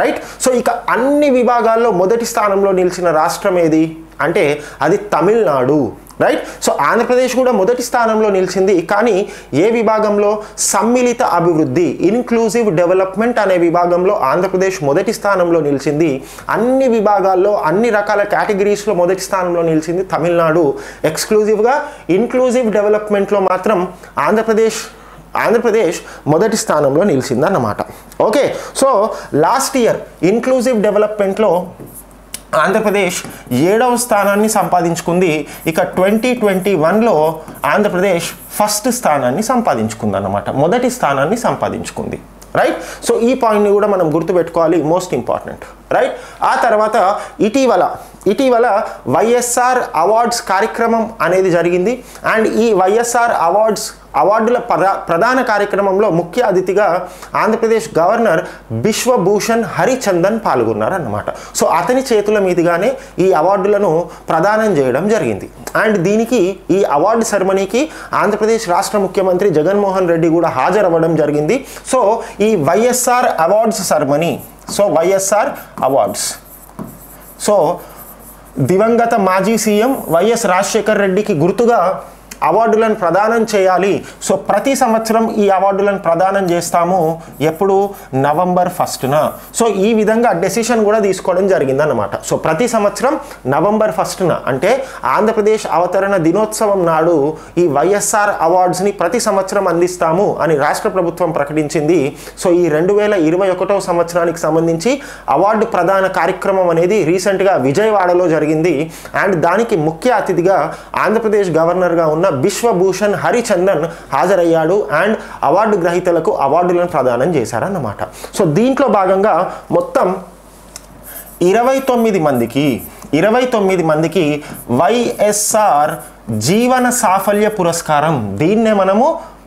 రైట్ సో ఇక అన్ని విభాగాల్లో మొదటి స్థానంలో నిలిచిన రాష్ట్రం ఏది? అంటే అది తమిళనాడు. రైట్ సో ఆంధ్రప్రదేశ్ కూడా మొదటి స్థానంలో నిలిచింది. కానీ ఏ విభాగంలో? సమ్మిళిత అభివృద్ధి ఇన్క్లూజివ్ డెవలప్మెంట్ అనే విభాగంలో ఆంధ్రప్రదేశ్ మొదటి స్థానంలో నిలిచింది. అన్ని విభాగాల్లో అన్ని రకాల కేటగిరీస్లో మొదటి స్థానంలో నిలిచింది తమిళనాడు. ఎక్స్క్లూజివ్గా ఇన్క్లూజివ్ డెవలప్మెంట్లో మాత్రం ఆంధ్రప్రదేశ్ ఆంధ్రప్రదేశ్ మొదటి స్థానంలో నిలిచిందన్నమాట. Okay so last year inclusive డెవలప్మెంట్లో ఆంధ్రప్రదేశ్ ఏడవ స్థానాన్ని సంపాదించుకుంది. ఇక ట్వంటీ ట్వంటీ వన్లో ఆంధ్రప్రదేశ్ ఫస్ట్ స్థానాన్ని సంపాదించుకుంది అన్నమాట మొదటి స్థానాన్ని సంపాదించుకుంది. రైట్ సో ఈ పాయింట్ని కూడా మనం గుర్తుపెట్టుకోవాలి. మోస్ట్ ఇంపార్టెంట్ రైట్ ఆ తర్వాత ఇటీవల ఇటీవల వైఎస్ఆర్ అవార్డ్స్ కార్యక్రమం అనేది జరిగింది. అండ్ ఈ వైఎస్ఆర్ అవార్డ్స్ అవార్డుల ప్రధాన కార్యక్రమంలో ముఖ్య అతిథిగా ఆంధ్రప్రదేశ్ గవర్నర్ బిశ్వభూషణ్ హరిచందన్ పాల్గొన్నారన్నమాట. సో అతని చేతుల మీదుగానే ఈ అవార్డులను ప్రదానం చేయడం జరిగింది. అండ్ దీనికి ఈ అవార్డు సెరమనీకి ఆంధ్రప్రదేశ్ రాష్ట్ర ముఖ్యమంత్రి జగన్మోహన్ రెడ్డి కూడా హాజరవ్వడం జరిగింది. సో ఈ YSR awards ceremony so YSR awards. So దివంగత మాజీ సీఎం వైఎస్ రాజశేఖర్ రెడ్డికి గుర్తుగా అవార్డులను ప్రదానం చేయాలి. సో ప్రతి సంవత్సరం ఈ అవార్డులను ప్రదానం చేస్తాము. ఎప్పుడు? నవంబర్ ఫస్ట్న. సో ఈ విధంగా డెసిషన్ కూడా తీసుకోవడం జరిగిందన్నమాట. సో ప్రతి సంవత్సరం నవంబర్ ఫస్ట్న. అంటే ఆంధ్రప్రదేశ్ అవతరణ దినోత్సవం నాడు ఈ వైఎస్ఆర్ అవార్డ్స్ని ప్రతి సంవత్సరం అందిస్తాము అని రాష్ట్ర ప్రభుత్వం ప్రకటించింది. సో ఈ రెండు వేల ఇరవై ఒకటో సంవత్సరానికి సంబంధించి అవార్డు ప్రదాన కార్యక్రమం అనేది రీసెంట్గా విజయవాడలో జరిగింది. అండ్ దానికి ముఖ్య అతిథిగా ఆంధ్రప్రదేశ్ గవర్నర్గా ఉన్న బిశ్వభూషణ్ హరిచందన్ హాజరయ్యాడు అండ్ అవార్డు గ్రహీతలకు అవార్డులను ప్రదానం చేశారన్నమాట. సో దీంట్లో భాగంగా మొత్తం ఇరవై తొమ్మిది మందికి ఇరవై తొమ్మిది మందికి వైఎస్ఆర్ జీవన సాఫల్య పురస్కారం. దీన్నే మనము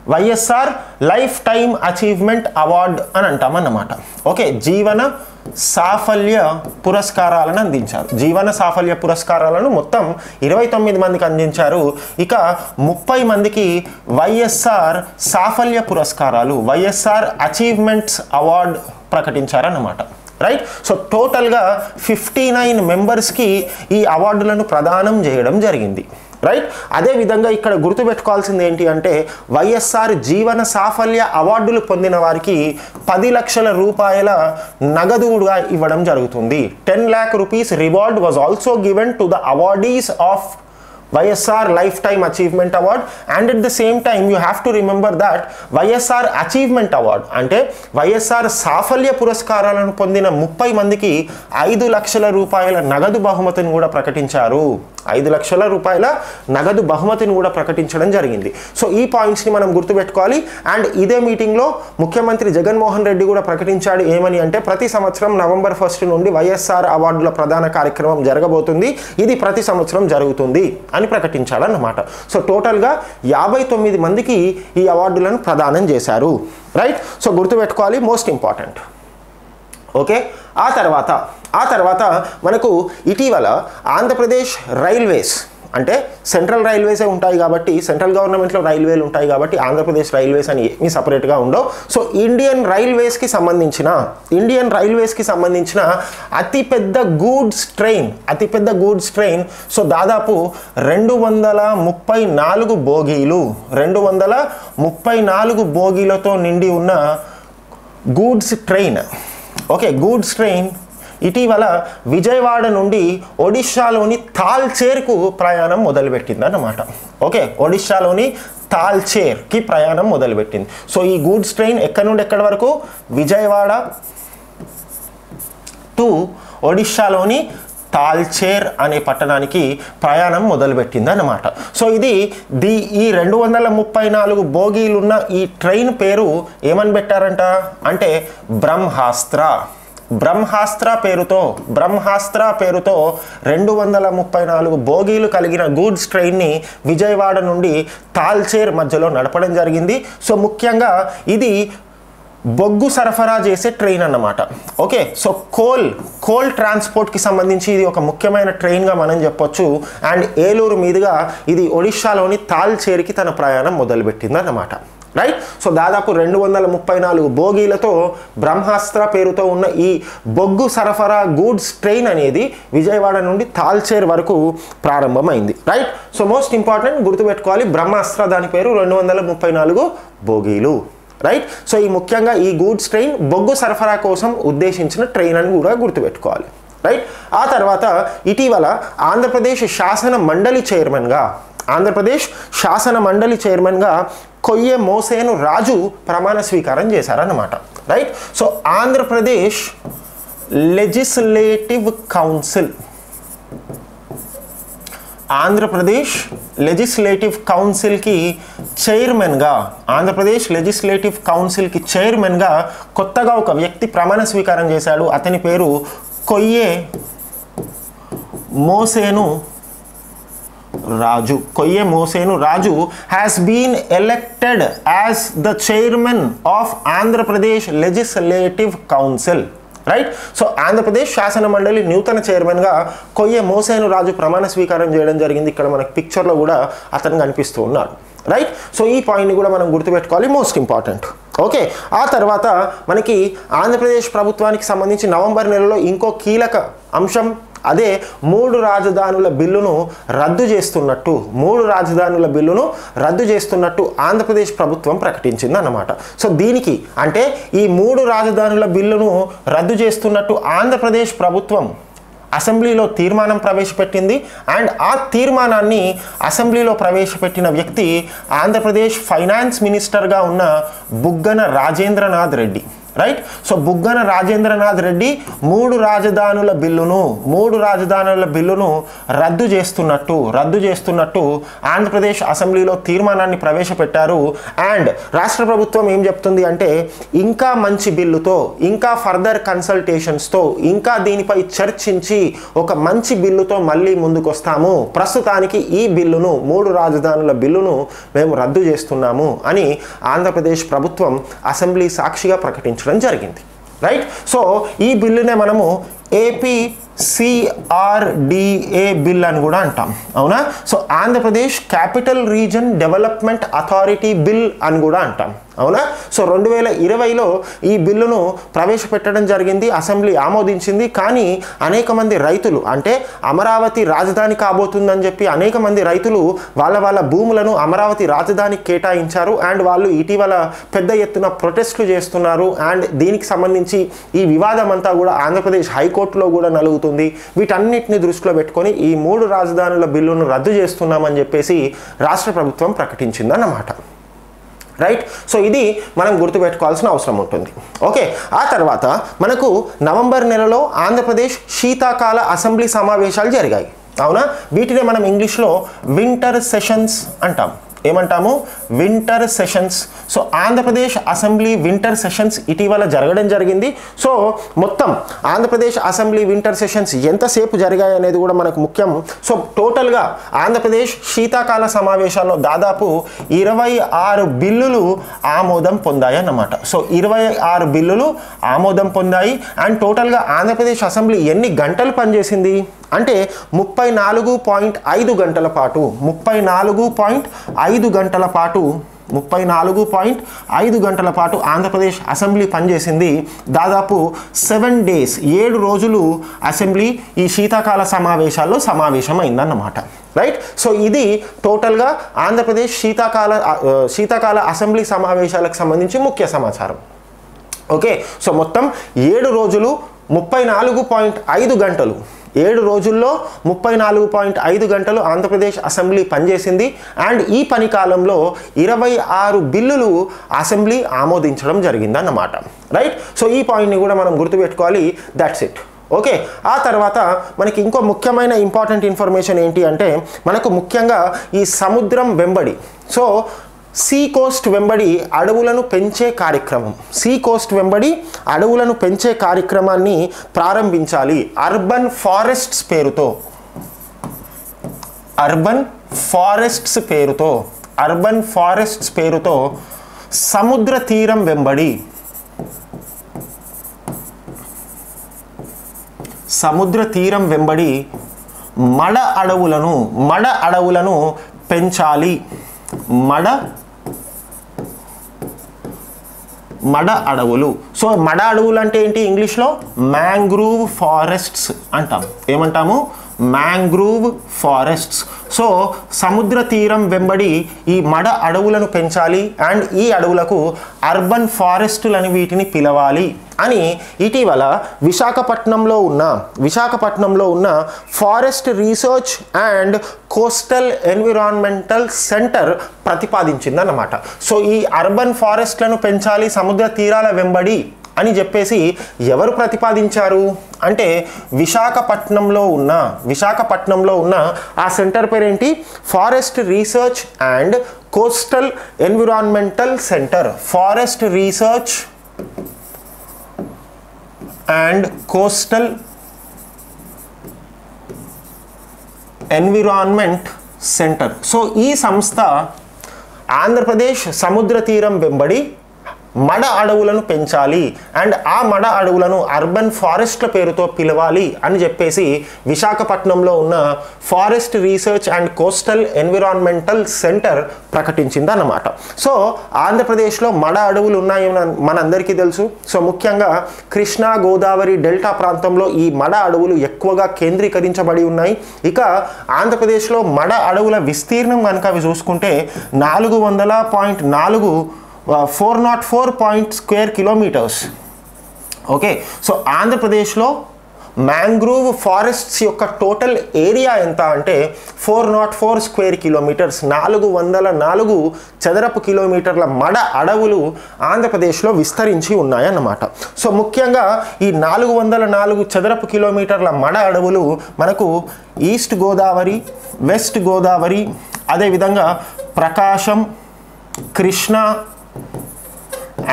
YSR lifetime achievement award అని అంటామన్నమాట. ఓకే జీవన సాఫల్య పురస్కారాలను అందించారు. జీవన సాఫల్య పురస్కారాలను మొత్తం ఇరవై తొమ్మిది మందికి అందించారు. ఇక ముప్పై మందికి వైఎస్ఆర్ సాఫల్య పురస్కారాలు వైఎస్ఆర్ అచీవ్మెంట్స్ అవార్డ్ ప్రకటించారన్నమాట. రైట్? సో టోటల్గా ఫిఫ్టీ నైన్ మెంబర్స్కి ఈ అవార్డులను ప్రదానం చేయడం జరిగింది. రైట్ అదేవిధంగా ఇక్కడ గుర్తుపెట్టుకోవాల్సింది ఏంటి అంటే వైఎస్ఆర్ జీవన సాఫల్య అవార్డులు పొందిన వారికి పది లక్షల రూపాయల నగదుగా ఇవ్వడం జరుగుతుంది. Ten lakh rupees reward was also given to the awardees of YSR lifetime achievement award and at the same time you have to remember that YSR achievement award అంటే వైఎస్ఆర్ సాఫల్య పురస్కారాలను పొందిన ముప్పై మందికి ఐదు లక్షల రూపాయల నగదు బహుమతిని కూడా ప్రకటించారు. ఐదు లక్షల రూపాయల నగదు బహుమతిని కూడా ప్రకటించడం జరిగింది. సో ఈ పాయింట్స్ని మనం గుర్తుపెట్టుకోవాలి. అండ్ ఇదే మీటింగ్లో ముఖ్యమంత్రి జగన్మోహన్ రెడ్డి కూడా ప్రకటించాడు. ఏమని అంటే ప్రతి సంవత్సరం నవంబర్ ఫస్ట్ నుండి వైఎస్ఆర్ అవార్డుల ప్రధాన కార్యక్రమం జరగబోతుంది. ఇది ప్రతి సంవత్సరం జరుగుతుంది అని ప్రకటించాడన్నమాట సో టోటల్గా యాభై తొమ్మిది మందికి ఈ అవార్డులను ప్రదానం చేశారు. రైట్? సో గుర్తుపెట్టుకోవాలి మోస్ట్ ఇంపార్టెంట్. ఓకే? ఆ తర్వాత ఆ తర్వాత మనకు ఇటీవల ఆంధ్రప్రదేశ్ రైల్వేస్ అంటే సెంట్రల్ రైల్వేసే ఉంటాయి కాబట్టి సెంట్రల్ గవర్నమెంట్లో రైల్వేలు ఉంటాయి కాబట్టి ఆంధ్రప్రదేశ్ రైల్వేస్ అని ఏమీ సపరేట్గా ఉండవు. సో ఇండియన్ రైల్వేస్కి సంబంధించిన ఇండియన్ రైల్వేస్కి సంబంధించిన అతిపెద్ద గూడ్స్ ట్రైన్ అతిపెద్ద గూడ్స్ ట్రైన్ సో దాదాపు రెండు వందల ముప్పై నాలుగు బోగీలు రెండు వందల ముప్పై నాలుగు బోగీలతో నిండి ఉన్న goods train. Okay goods train ఇటీవల విజయవాడ నుండి ఒడిశాలోని తాల్చేర్కు ప్రయాణం మొదలుపెట్టింది అన్నమాట ఓకే ఒడిశాలోని తాల్చేర్కి ప్రయాణం మొదలుపెట్టింది. సో ఈ గూడ్స్ ట్రైన్ ఎక్కడి నుండి ఎక్కడి వరకు? విజయవాడ టు ఒడిశాలోని తాల్చేర్ అనే పట్టణానికి ప్రయాణం మొదలుపెట్టింది అన్నమాట సో ఇది ది ఈ రెండు వందల ముప్పై నాలుగు బోగీలున్న ఈ ట్రైన్ పేరు ఏమని పెట్టారంట? అంటే బ్రహ్మాస్త్ర. బ్రహ్మాస్త్ర పేరుతో బ్రహ్మాస్త్ర పేరుతో రెండు వందల ముప్పై నాలుగు బోగీలు కలిగిన గూడ్స్ ట్రైన్ని విజయవాడ నుండి తాల్చేర్ మధ్యలో నడపడం జరిగింది. సో ముఖ్యంగా ఇది బొగ్గు సరఫరా చేసే ట్రైన్ అన్నమాట. ఓకే? సో కోల్ కోల్ ట్రాన్స్పోర్ట్కి సంబంధించి ఇది ఒక ముఖ్యమైన ట్రైన్గా మనం చెప్పొచ్చు. అండ్ ఏలూరు మీదుగా ఇది ఒడిశాలోని తాల్చేరికి తన ప్రయాణం మొదలుపెట్టింది అన్నమాట రైట్ సో దాదాపు రెండు వందల ముప్పై నాలుగు బోగీలతో బ్రహ్మాస్త్ర పేరుతో ఉన్న ఈ బొగ్గు సరఫరా గూడ్స్ ట్రైన్ అనేది విజయవాడ నుండి తాల్చేర్ వరకు ప్రారంభమైంది. రైట్ సో మోస్ట్ ఇంపార్టెంట్ గుర్తుపెట్టుకోవాలి బ్రహ్మాస్త్ర దాని పేరు రెండు వందల ముప్పై నాలుగు బోగీలు. రైట్ సో ఈ ముఖ్యంగా ఈ గూడ్స్ ట్రైన్ బొగ్గు సరఫరా కోసం ఉద్దేశించిన ట్రైన్ అని కూడా గుర్తుపెట్టుకోవాలి. రైట్ ఆ తర్వాత ఇటీవల ఆంధ్రప్రదేశ్ శాసన మండలి చైర్మన్గా ఆంధ్రప్రదేశ్ శాసన మండలి చైర్మన్గా కొయ్యే మోసేను రాజు ప్రమాణ స్వీకారం చేశారన్నమాట. Right so Andhra Pradesh legislative council Andhra Pradesh legislative కౌన్సిల్కి చైర్మన్గా ఆంధ్రప్రదేశ్ లెజిస్లేటివ్ కౌన్సిల్కి చైర్మన్గా కొత్తగా ఒక వ్యక్తి ప్రమాణ స్వీకారం చేశాడు. అతని పేరు కొయ్యే Moshen Raju Koyye Moshen Raju has been elected as the chairman of Andhra Pradesh legislative council right so Andhra Pradesh శాసన మండలి నూతన చైర్మన్గా కొయ్యే మోసేను రాజు ప్రమాణ స్వీకారం చేయడం జరిగింది. ఇక్కడ మనకు పిక్చర్లో కూడా అతను కనిపిస్తూ ఉన్నాడు. రైట్ సో ఈ పాయింట్ని కూడా మనం గుర్తుపెట్టుకోవాలి. మోస్ట్ ఇంపార్టెంట్ ఓకే ఆ తర్వాత మనకి ఆంధ్రప్రదేశ్ ప్రభుత్వానికి సంబంధించి నవంబర్ నెలలో ఇంకో కీలక అంశం అదే మూడు రాజధానుల బిల్లును రద్దు చేస్తున్నట్టు మూడు రాజధానుల బిల్లును రద్దు చేస్తున్నట్టు ఆంధ్రప్రదేశ్ ప్రభుత్వం ప్రకటించింది అన్నమాట సో దీనికి అంటే ఈ మూడు రాజధానుల బిల్లును రద్దు చేస్తున్నట్టు ఆంధ్రప్రదేశ్ ప్రభుత్వం అసెంబ్లీలో తీర్మానం ప్రవేశపెట్టింది. అండ్ ఆ తీర్మానాన్ని అసెంబ్లీలో ప్రవేశపెట్టిన వ్యక్తి ఆంధ్రప్రదేశ్ ఫైనాన్స్ మినిస్టర్గా ఉన్న బుగ్గన రాజేంద్రనాథ్ రెడ్డి. రైట్ సో బుగ్గన రాజేంద్రనాథ్ రెడ్డి మూడు రాజధానుల బిల్లును మూడు రాజధానుల బిల్లును రద్దు చేస్తున్నట్టు రద్దు చేస్తున్నట్టు ఆంధ్రప్రదేశ్ అసెంబ్లీలో తీర్మానాన్ని ప్రవేశపెట్టారు. అండ్ రాష్ట్ర ప్రభుత్వం ఏం చెప్తుంది అంటే ఇంకా మంచి బిల్లుతో ఇంకా ఫర్దర్ కన్సల్టేషన్స్తో ఇంకా దీనిపై చర్చించి ఒక మంచి బిల్లుతో మళ్ళీ ముందుకొస్తాము. ప్రస్తుతానికి ఈ బిల్లును మూడు రాజధానుల బిల్లును మేము రద్దు చేస్తున్నాము అని ఆంధ్రప్రదేశ్ ప్రభుత్వం అసెంబ్లీ సాక్షిగా ప్రకటించడం జరిగింది రైట్ సో ఈ బిల్లునే మనము ఏపీ సిఆర్డిఏ బిల్ అని కూడా అంటాం. అవునా? So Andhra Pradesh capital region development authority bill అని కూడా అంటాం. అవునా? సో రెండు వేల ఇరవైలో ఈ బిల్లును ప్రవేశపెట్టడం జరిగింది అసెంబ్లీ ఆమోదించింది. కానీ అనేక మంది రైతులు అంటే అమరావతి రాజధాని కాబోతుందని చెప్పి అనేక మంది రైతులు వాళ్ళ వాళ్ళ భూములను అమరావతి రాజధానికి కేటాయించారు. అండ్ వాళ్ళు ఇటీవల పెద్ద ఎత్తున ప్రొటెస్ట్లు చేస్తున్నారు. అండ్ దీనికి సంబంధించి ఈ వివాదం అంతా కూడా ఆంధ్రప్రదేశ్ హైకోర్టులో కూడా నలుగుతుంది వీటన్నిటిని దృష్టిలో పెట్టుకొని ఈ మూడు రాజధానుల బిల్లును రద్దు చేస్తున్నామని చెప్పేసి రాష్ట్ర ప్రభుత్వం ప్రకటించిందన్నమాట. రైట్ సో ఇది మనం గుర్తుపెట్టుకోవాల్సిన అవసరం ఉంటుంది. ఓకే ఆ తర్వాత మనకు నవంబర్ నెలలో ఆంధ్రప్రదేశ్ శీతాకాల అసెంబ్లీ సమావేశాలు జరిగాయి. అవునా? వీటినే మనం ఇంగ్లీష్లో వింటర్ సెషన్స్ అంటాం. ఏమంటాము? Winter sessions so Andhra Pradesh assembly winter sessions ఇటీవల జరగడం జరిగింది. సో మొత్తం ఆంధ్రప్రదేశ్ అసెంబ్లీ వింటర్ సెషన్స్ ఎంతసేపు జరిగాయి అనేది కూడా మనకు ముఖ్యం. సో టోటల్గా ఆంధ్రప్రదేశ్ శీతాకాల సమావేశాల్లో దాదాపు ఇరవై ఆరు బిల్లులు ఆమోదం పొందాయి అన్నమాట. సో ఇరవై ఆరు బిల్లులు ఆమోదం పొందాయి. అండ్ టోటల్గా ఆంధ్రప్రదేశ్ అసెంబ్లీ ఎన్ని గంటలు పనిచేసింది? అంటే ముప్పై నాలుగు పాయింట్ ఐదు గంటల పాటు ముప్పై నాలుగు పాయింట్ ఐదు గంటల పాటు ముప్పై నాలుగు పాయింట్ ఐదు గంటల పాటు ఆంధ్రప్రదేశ్ అసెంబ్లీ పనిచేసింది. దాదాపు సెవెన్ డేస్ ఏడు రోజులు అసెంబ్లీ ఈ శీతాకాల సమావేశాల్లో సమావేశమైందన్నమాట. రైట్? సో ఇది టోటల్గా ఆంధ్రప్రదేశ్ శీతాకాల శీతాకాల అసెంబ్లీ సమావేశాలకు సంబంధించి ముఖ్య సమాచారం. ఓకే? సో మొత్తం ఏడు రోజులు ముప్పై నాలుగు పాయింట్ ఐదు గంటలు. ఏడు రోజుల్లో ముప్పై నాలుగు పాయింట్ ఐదు గంటలు ఆంధ్రప్రదేశ్ అసెంబ్లీ పనిచేసింది. అండ్ ఈ పని కాలంలో ఇరవై ఆరు బిల్లులు అసెంబ్లీ ఆమోదించడం జరిగిందన్నమాట. రైట్? సో ఈ పాయింట్ని కూడా మనం గుర్తుపెట్టుకోవాలి. That's it okay? ఆ తర్వాత మనకి ఇంకో ముఖ్యమైన ఇంపార్టెంట్ ఇన్ఫర్మేషన్ ఏంటి అంటే మనకు ముఖ్యంగా ఈ సముద్రం వెంబడి. సో సీ కోస్ట్ వెంబడి అడవులను పెంచే కార్యక్రమం. సీ కోస్ట్ వెంబడి అడవులను పెంచే కార్యక్రమాన్ని ప్రారంభించాలి. అర్బన్ ఫారెస్ట్స్ పేరుతో. అర్బన్ ఫారెస్ట్స్ పేరుతో. అర్బన్ ఫారెస్ట్స్ పేరుతో సముద్ర తీరం వెంబడి. సముద్ర తీరం వెంబడి మడ అడవులను మడ అడవులను పెంచాలి. మడ మడ అడవులు. సో మడ అడవులు అంటే ఏంటి ఇంగ్లీష్లో? మ్యాంగ్రూవ్ ఫారెస్ట్స్ అంటాం. ఏమంటాము? మ్యాంగ్రూవ్ ఫారెస్ట్స్ సో సముద్ర తీరం వెంబడి ఈ మడ అడవులను పెంచాలి అండ్ ఈ అడవులకు అర్బన్ ఫారెస్టులు అని వీటిని పిలవాలి అని ఇటీవల విశాఖపట్నంలో ఉన్న విశాఖపట్నంలో ఉన్న forest research and coastal environmental centre ప్రతిపాదించిందన్నమాట. So ఈ అర్బన్ ఫారెస్ట్లను పెంచాలి సముద్ర తీరాల వెంబడి అని చెప్పేసి ఎవరు ప్రతిపాదించారు? అంటే విశాఖపట్నంలో ఉన్న విశాఖపట్నంలో ఉన్న ఆ సెంటర్ పేరేంటి? Forest research and coastal environmental centre forest research and coastal environment centre so ఈ సంస్థ ఆంధ్రప్రదేశ్ సముద్ర తీరం వెంబడి మడ అడవులను పెంచాలి అండ్ ఆ మడ అడవులను అర్బన్ ఫారెస్ట్ల పేరుతో పిలవాలి అని చెప్పేసి విశాఖపట్నంలో ఉన్న forest research and coastal environmental centre ప్రకటించింది అన్నమాట సో ఆంధ్రప్రదేశ్లో మడ అడవులు ఉన్నాయి మన- మనందరికీ తెలుసు. సో ముఖ్యంగా కృష్ణా గోదావరి డెల్టా ప్రాంతంలో ఈ మడ అడవులు ఎక్కువగా కేంద్రీకరించబడి ఉన్నాయి. ఇక ఆంధ్రప్రదేశ్లో మడ అడవుల విస్తీర్ణం కనుక అవి చూసుకుంటే నాలుగు వందల పాయింట్ నాలుగు four nought four point square kilometres okay so ఆంధ్రప్రదేశ్లో మ్యాంగ్రూవ్ ఫారెస్ట్స్ యొక్క టోటల్ ఏరియా ఎంత అంటే four nought four square kilometres నాలుగు వందల నాలుగు చదరపు కిలోమీటర్ల మడ అడవులు ఆంధ్రప్రదేశ్లో విస్తరించి ఉన్నాయన్నమాట. సో ముఖ్యంగా ఈ నాలుగు వందల నాలుగు చదరపు కిలోమీటర్ల మడ అడవులు మనకు ఈస్ట్ గోదావరి వెస్ట్ గోదావరి అదేవిధంగా ప్రకాశం కృష్ణా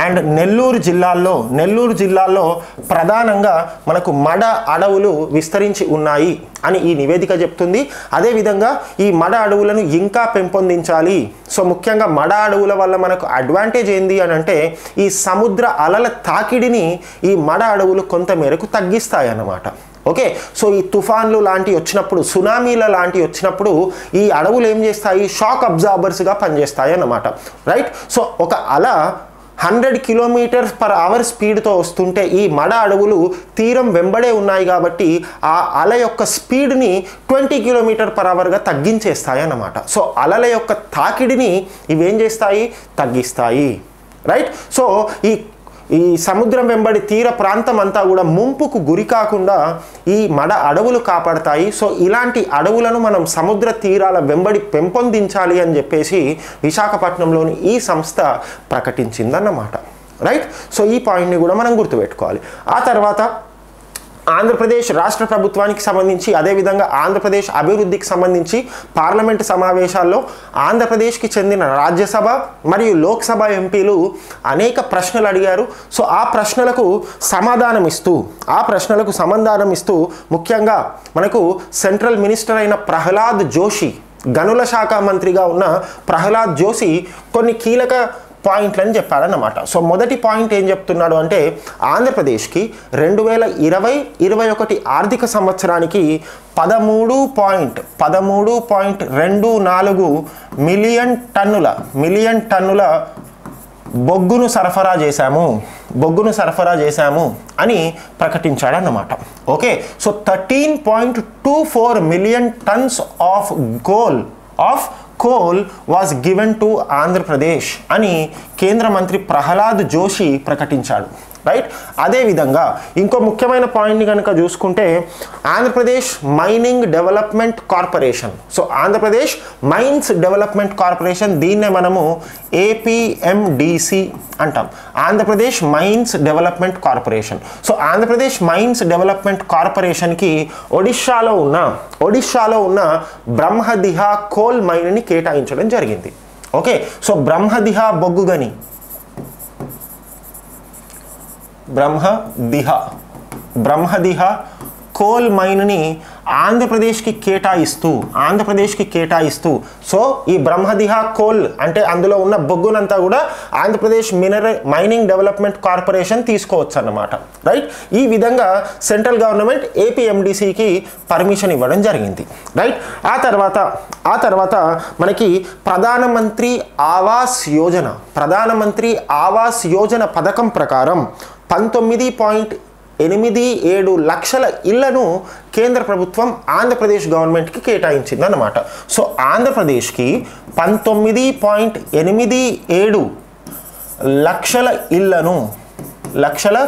అండ్ నెల్లూరు జిల్లాల్లో నెల్లూరు జిల్లాల్లో ప్రధానంగా మనకు మడ అడవులు విస్తరించి ఉన్నాయి అని ఈ నివేదిక చెప్తుంది. అదేవిధంగా ఈ మడ అడవులను ఇంకా పెంపొందించాలి. సో ముఖ్యంగా మడ అడవుల వల్ల మనకు అడ్వాంటేజ్ ఏంది అని అంటే ఈ సముద్ర అలల తాకిడిని ఈ మడ అడవులు కొంత మేరకు తగ్గిస్తాయి అన్నమాట ఓకే? సో ఈ తుఫాన్లు లాంటివి వచ్చినప్పుడు సునామీల లాంటివి వచ్చినప్పుడు ఈ అడవులు ఏం చేస్తాయి? షాక్ అబ్జార్బర్స్గా పనిచేస్తాయి అన్నమాట రైట్ సో ఒక అల హండ్రెడ్ కిలోమీటర్స్ పర్ అవర్ స్పీడ్తో వస్తుంటే ఈ మడ అడవులు తీరం వెంబడే ఉన్నాయి కాబట్టి ఆ అల యొక్క స్పీడ్ని ట్వంటీ కిలోమీటర్ పర్ అవర్గా తగ్గించేస్తాయి అన్నమాట. సో అలల యొక్క తాకిడిని ఇవేం చేస్తాయి? తగ్గిస్తాయి. రైట్? సో ఈ ఈ సముద్రం వెంబడి తీర ప్రాంతం అంతా కూడా ముంపుకు గురి కాకుండా ఈ మడ అడవులు కాపాడతాయి. సో ఇలాంటి అడవులను మనం సముద్ర తీరాల వెంబడి పెంపొందించాలి అని చెప్పేసి విశాఖపట్నంలోని ఈ సంస్థ ప్రకటించిందన్నమాట. రైట్? సో ఈ పాయింట్ని కూడా మనం గుర్తుపెట్టుకోవాలి. ఆ తర్వాత ఆంధ్రప్రదేశ్ రాష్ట్ర ప్రభుత్వానికి సంబంధించి అదేవిధంగా ఆంధ్రప్రదేశ్ అభివృద్ధికి సంబంధించి పార్లమెంటు సమావేశాల్లో ఆంధ్రప్రదేశ్కి చెందిన రాజ్యసభ మరియు లోక్సభ ఎంపీలు అనేక ప్రశ్నలు అడిగారు. సో ఆ ప్రశ్నలకు సమాధానం ఇస్తూ ఆ ప్రశ్నలకు సమాధానం ఇస్తూ ముఖ్యంగా మనకు సెంట్రల్ మినిస్టర్ అయిన ప్రహ్లాద్ జోషి గనుల శాఖ మంత్రిగా ఉన్న ప్రహ్లాద్ జోషి కొన్ని కీలక పాయింట్లని చెప్పాడన్నమాట సో మొదటి పాయింట్ ఏం చెప్తున్నాడు అంటే ఆంధ్రప్రదేశ్కి రెండు వేల ఇరవై ఇరవై ఒకటి ఆర్థిక సంవత్సరానికి పదమూడు పాయింట్ పదమూడు పాయింట్ రెండు నాలుగు మిలియన్ టన్నుల మిలియన్ టన్నుల బొగ్గును సరఫరా చేశాము బొగ్గును సరఫరా చేశాము అని ప్రకటించాడన్నమాట. Okay? So thirteen point two four million tons of goal of coal was given to Andhra Pradesh అని కేంద్ర మంత్రి ప్రహ్లాద్ జోషి ప్రకటించాడు. రైట్ అదేవిధంగా ఇంకో ముఖ్యమైన పాయింట్ని కనుక చూసుకుంటే Andhra Pradesh mining development corporation so Andhra Pradesh mines development corporation దీన్నే మనము ఏపీఎండిసి అంటాం. Andhra Pradesh mines development corporation so Andhra Pradesh mines development కార్పొరేషన్కి ఒడిషాలో ఉన్న ఒడిషాలో ఉన్న బ్రహ్మదిహ కోల్ మైన్ని కేటాయించడం జరిగింది. ఓకే సో బ్రహ్మదిహ బొగ్గుగని బ్రహ్మదిహ బ్రహ్మదిహ కోల్ మైన్ని ఆంధ్రప్రదేశ్కి కేటాయిస్తూ ఆంధ్రప్రదేశ్కి కేటాయిస్తూ. సో ఈ బ్రహ్మదిహ కోల్ అంటే అందులో ఉన్న బొగ్గునంతా కూడా Andhra Pradesh mineral mining development corporation తీసుకోవచ్చు అన్నమాట రైట్? ఈ విధంగా సెంట్రల్ గవర్నమెంట్ ఏపీఎండిసికి పర్మిషన్ ఇవ్వడం జరిగింది. రైట్? ఆ తర్వాత ఆ తర్వాత మనకి ప్రధానమంత్రి ఆవాస్ యోజన ప్రధానమంత్రి ఆవాస్ యోజన పథకం ప్రకారం పంతొమ్మిది పాయింట్ ఎనిమిది ఏడు లక్షల ఇళ్ళను కేంద్ర ప్రభుత్వం ఆంధ్రప్రదేశ్ గవర్నమెంట్కి కేటాయించింది అన్నమాట సో ఆంధ్రప్రదేశ్కి పంతొమ్మిది పాయింట్ ఎనిమిది ఏడు లక్షల ఇళ్ళను లక్షల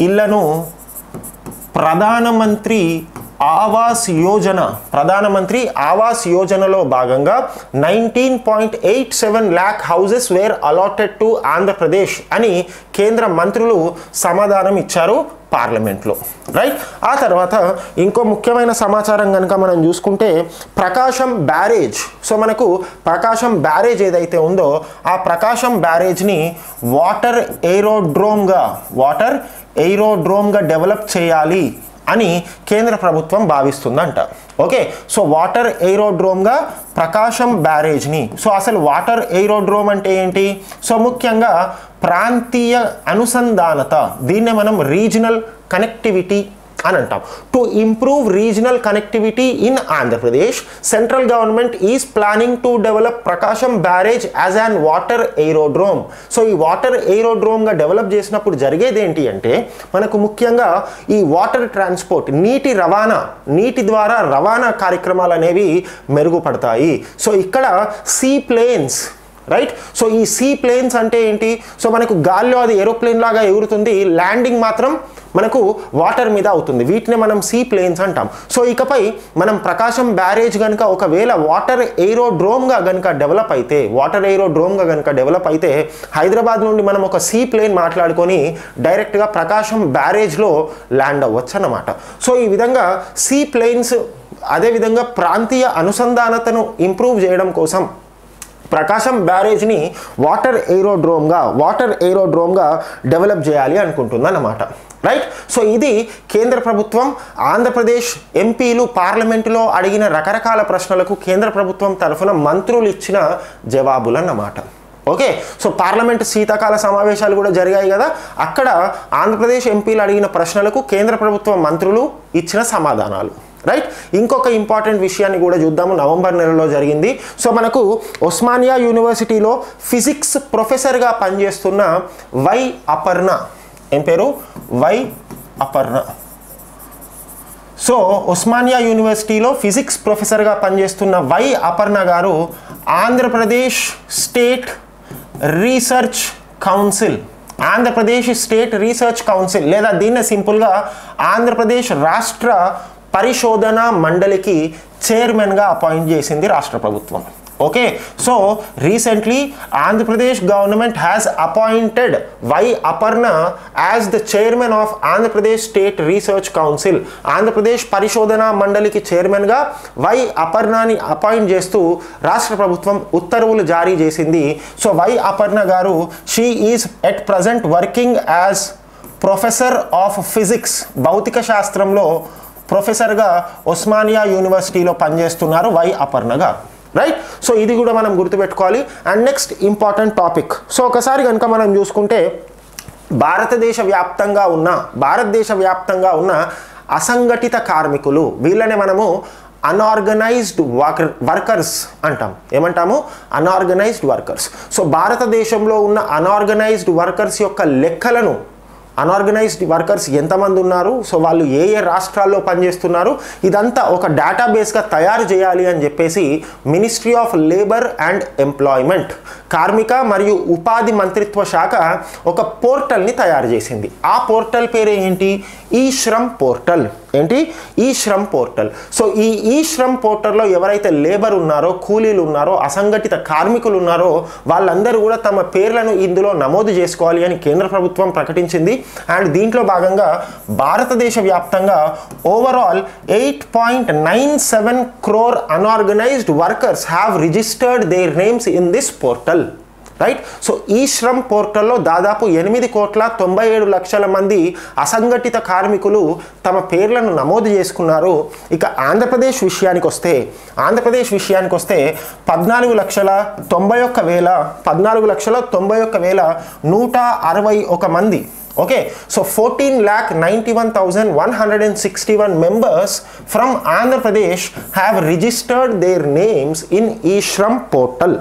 ఇళ్ళను ప్రధానమంత్రి ఆవాస్ యోజన ప్రధానమంత్రి ఆవాస్ యోజనలో భాగంగా nineteen point eight seven lakh houses were allotted to Andhra Pradesh అని కేంద్ర మంత్రులు సమాధానం ఇచ్చారు పార్లమెంట్లో. రైట్? ఆ తర్వాత ఇంకో ముఖ్యమైన సమాచారం కనుక మనం చూసుకుంటే ప్రకాశం బ్యారేజ్. సో మనకు ప్రకాశం బ్యారేజ్ ఏదైతే ఉందో ఆ ప్రకాశం బ్యారేజ్ని వాటర్ ఎయిరోడ్రోమ్గా వాటర్ ఎయిరోడ్రోమ్గా డెవలప్ చేయాలి. అని కేంద్ర ప్రభుత్వం భావిస్తుందంట. ఓకే? సో వాటర్ ఎయిరోడ్రోమ్గా ప్రకాశం బ్యారేజ్ని. సో అసలు వాటర్ ఎయిరోడ్రోమ్ అంటే ఏంటి? సో ముఖ్యంగా ప్రాంతీయ అనుసంధానత. దీన్నే మనం రీజనల్ కనెక్టివిటీ అని అంటాం. To improve regional connectivity in Andhra Pradesh central government is planning to develop Prakasam barrage as an water aerodrome so ఈ వాటర్ ఎయిరోడ్రోమ్గా డెవలప్ చేసినప్పుడు జరిగేది ఏంటి అంటే మనకు ముఖ్యంగా ఈ వాటర్ ట్రాన్స్పోర్ట్ నీటి రవాణా నీటి ద్వారా రవాణా కార్యక్రమాలు అనేవి మెరుగుపడతాయి. సో ఇక్కడ సీ ప్లేన్స్ రైట్ సో ఈ సీ ప్లేన్స్ అంటే ఏంటి? సో మనకు గాల్లో అది ఏరోప్లేన్ లాగా ఎగురుతుంది. ల్యాండింగ్ మాత్రం మనకు వాటర్ మీద అవుతుంది. వీటిని మనం సీ ప్లేన్స్ అంటాం. సో ఇకపై మనం ప్రకాశం బ్యారేజ్ కనుక ఒకవేళ వాటర్ ఎయిరోడ్రోమ్గా కనుక డెవలప్ అయితే వాటర్ ఎయిరోడ్రోమ్గా కనుక డెవలప్ అయితే హైదరాబాద్ నుండి మనం ఒక సీ ప్లేన్ మాట్లాడుకొని డైరెక్ట్గా ప్రకాశం బ్యారేజ్లో ల్యాండ్ అవ్వచ్చు అన్నమాట సో ఈ విధంగా సీ ప్లేన్స్ అదేవిధంగా ప్రాంతీయ అనుసంధానతను ఇంప్రూవ్ చేయడం కోసం ప్రకాశం బ్యారేజ్ని వాటర్ ఏరోడ్రోమ్గా వాటర్ ఏరోడ్రోమ్గా డెవలప్ చేయాలి అనుకుంటుందన్నమాట. రైట్ సో ఇది కేంద్ర ప్రభుత్వం ఆంధ్రప్రదేశ్ ఎంపీలు పార్లమెంటులో అడిగిన రకరకాల ప్రశ్నలకు కేంద్ర ప్రభుత్వం తరఫున మంత్రులు ఇచ్చిన జవాబులన్నమాట. ఓకే సో పార్లమెంట్ శీతాకాల సమావేశాలు కూడా జరిగాయి కదా. అక్కడ ఆంధ్రప్రదేశ్ ఎంపీలు అడిగిన ప్రశ్నలకు కేంద్ర ప్రభుత్వ మంత్రులు ఇచ్చిన సమాధానాలు. రైట్ ఇంకొక ఇంపార్టెంట్ విషయాన్ని కూడా చూద్దాము. నవంబర్ నెలలో జరిగింది. సో మనకు ఒస్మానియా యూనివర్సిటీలో ఫిజిక్స్ ప్రొఫెసర్గా పనిచేస్తున్న వై అపర్ణ. ఏం పేరు? వై అపర్ణ. సో ఉస్మానియా యూనివర్సిటీలో ఫిజిక్స్ ప్రొఫెసర్గా పనిచేస్తున్న Y Aparna garu Andhra Pradesh state research council. Andhra Pradesh state research council. లేదా దీన్ని సింపుల్గా ఆంధ్రప్రదేశ్ రాష్ట్ర పరిశోధన మండలికి చైర్మన్గా అపాయింట్ చేసింది రాష్ట్ర ప్రభుత్వం. Okay? So recently Andhra Pradesh government has appointed Y Aparna as the chairman of Andhra Pradesh state research council Andhra Pradesh పరిశోధన మండలికి చైర్మన్గా వై అపర్ణని అపాయింట్ చేస్తూ రాష్ట్ర ప్రభుత్వం ఉత్తర్వులు జారీ చేసింది. సో వై అపర్ణ గారు she is at present working as professor of physics భౌతిక శాస్త్రంలో ప్రొఫెసర్గా ఒస్మానియా యూనివర్సిటీలో పనిచేస్తున్నారు వై అపర్ణ గారు రైట్ సో ఇది కూడా మనం గుర్తుపెట్టుకోవాలి. And next important topic so ఒకసారి కనుక మనం చూసుకుంటే భారతదేశ వ్యాప్తంగా ఉన్న భారతదేశ వ్యాప్తంగా ఉన్న అసంఘటిత కార్మికులు వీళ్ళని మనము అన్ఆర్గనైజ్డ్ వర్కర్ వర్కర్స్ అంటాం. ఏమంటాము? అన్ఆర్గనైజ్డ్ వర్కర్స్ సో భారతదేశంలో ఉన్న అన్ఆర్గనైజ్డ్ వర్కర్స్ యొక్క లెక్కలను అన్ఆర్గనైజ్డ్ వర్కర్స్ ఎంతమంది ఉన్నారు? సో వాళ్ళు ఏ ఏ రాష్ట్రాల్లో పనిచేస్తున్నారు? ఇదంతా ఒక డేటాబేస్గా తయారు చేయాలి అని చెప్పేసి ministry of labour and employment కార్మిక మరియు ఉపాధి మంత్రిత్వ శాఖ ఒక పోర్టల్ని తయారు చేసింది. ఆ పోర్టల్ పేరు ఏంటి ఈ శ్రమ్ పోర్టల్ ఏంటి? ఈ శ్రమ్ పోర్టల్. సో ఈ ఈ శ్రమ్ పోర్టల్లో ఎవరైతే లేబర్ ఉన్నారో కూలీలు ఉన్నారో అసంఘటిత కార్మికులు ఉన్నారో వాళ్ళందరూ కూడా తమ పేర్లను ఇందులో నమోదు చేసుకోవాలి అని కేంద్ర ప్రభుత్వం ప్రకటించింది. అండ్ దీంట్లో భాగంగా భారతదేశ వ్యాప్తంగా overall eight point nine seven crore unorganised workers have registered their names in this portal right so e Shram పోర్టల్లో దాదాపు ఎనిమిది కోట్ల తొంభై ఏడు లక్షల మంది అసంఘటిత కార్మికులు తమ పేర్లను నమోదు చేసుకున్నారు. ఇక ఆంధ్రప్రదేశ్ విషయానికి వస్తే ఆంధ్రప్రదేశ్ విషయానికి వస్తే పద్నాలుగు లక్షల తొంభై ఒక్క వేల పద్నాలుగు లక్షల తొంభై ఒక్క వేల నూట అరవై ఒక మంది. Okay? So fourteen lakh ninety one thousand one hundred and sixty one members from Andhra Pradesh have registered their names in E Shram portal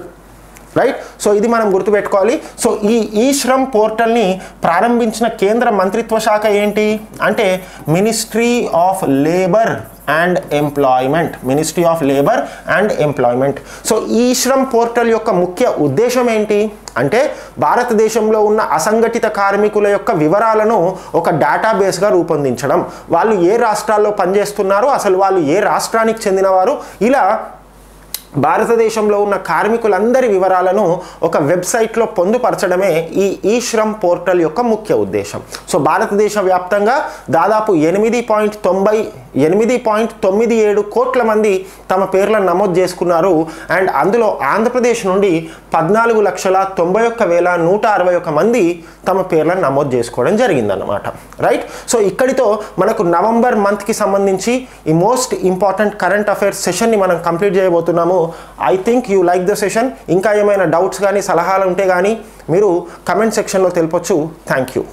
right so ఇది మనం గుర్తుపెట్టుకోవాలి. సో ఈ ఈ శ్రమ్ పోర్టల్ని ప్రారంభించిన కేంద్ర మంత్రిత్వ శాఖ ఏంటి? అంటే ministry of labour and employment ministry of labour and employment so e Shram portal యొక్క ముఖ్య ఉద్దేశం ఏంటి? అంటే భారతదేశంలో ఉన్న అసంఘటిత కార్మికుల యొక్క వివరాలను ఒక డేటాబేస్గా రూపొందించడం. వాళ్ళు ఏ రాష్ట్రాల్లో పనిచేస్తున్నారు అసలు వాళ్ళు ఏ రాష్ట్రానికి చెందినవారు? ఇలా భారతదేశంలో ఉన్న కార్మికులందరి వివరాలను ఒక వెబ్సైట్లో పొందుపరచడమే ఈ ఈ శ్రమ్ పోర్టల్ యొక్క ముఖ్య ఉద్దేశం. సో భారతదేశ వ్యాప్తంగా దాదాపు ఎనిమిది పాయింట్ తొంభై ఎనిమిది పాయింట్ తొమ్మిది ఏడు కోట్ల మంది తమ పేర్లను నమోదు చేసుకున్నారు. అండ్ అందులో ఆంధ్రప్రదేశ్ నుండి పద్నాలుగు లక్షల తొంభై ఒక్క వేల నూట అరవై ఒక మంది తమ పేర్లను నమోదు చేసుకోవడం జరిగిందన్నమాట. రైట్? సో ఇక్కడితో మనకు నవంబర్ మంత్కి సంబంధించి ఈ మోస్ట్ ఇంపార్టెంట్ కరెంట్ అఫైర్స్ సెషన్ని మనం కంప్లీట్ చేయబోతున్నాము. I think you like the session ఇంకా ఏమైనా డౌట్స్ కానీ సలహాలు ఉంటే కానీ మీరు కమెంట్ సెక్షన్లో తెలిపొచ్చు. Thank you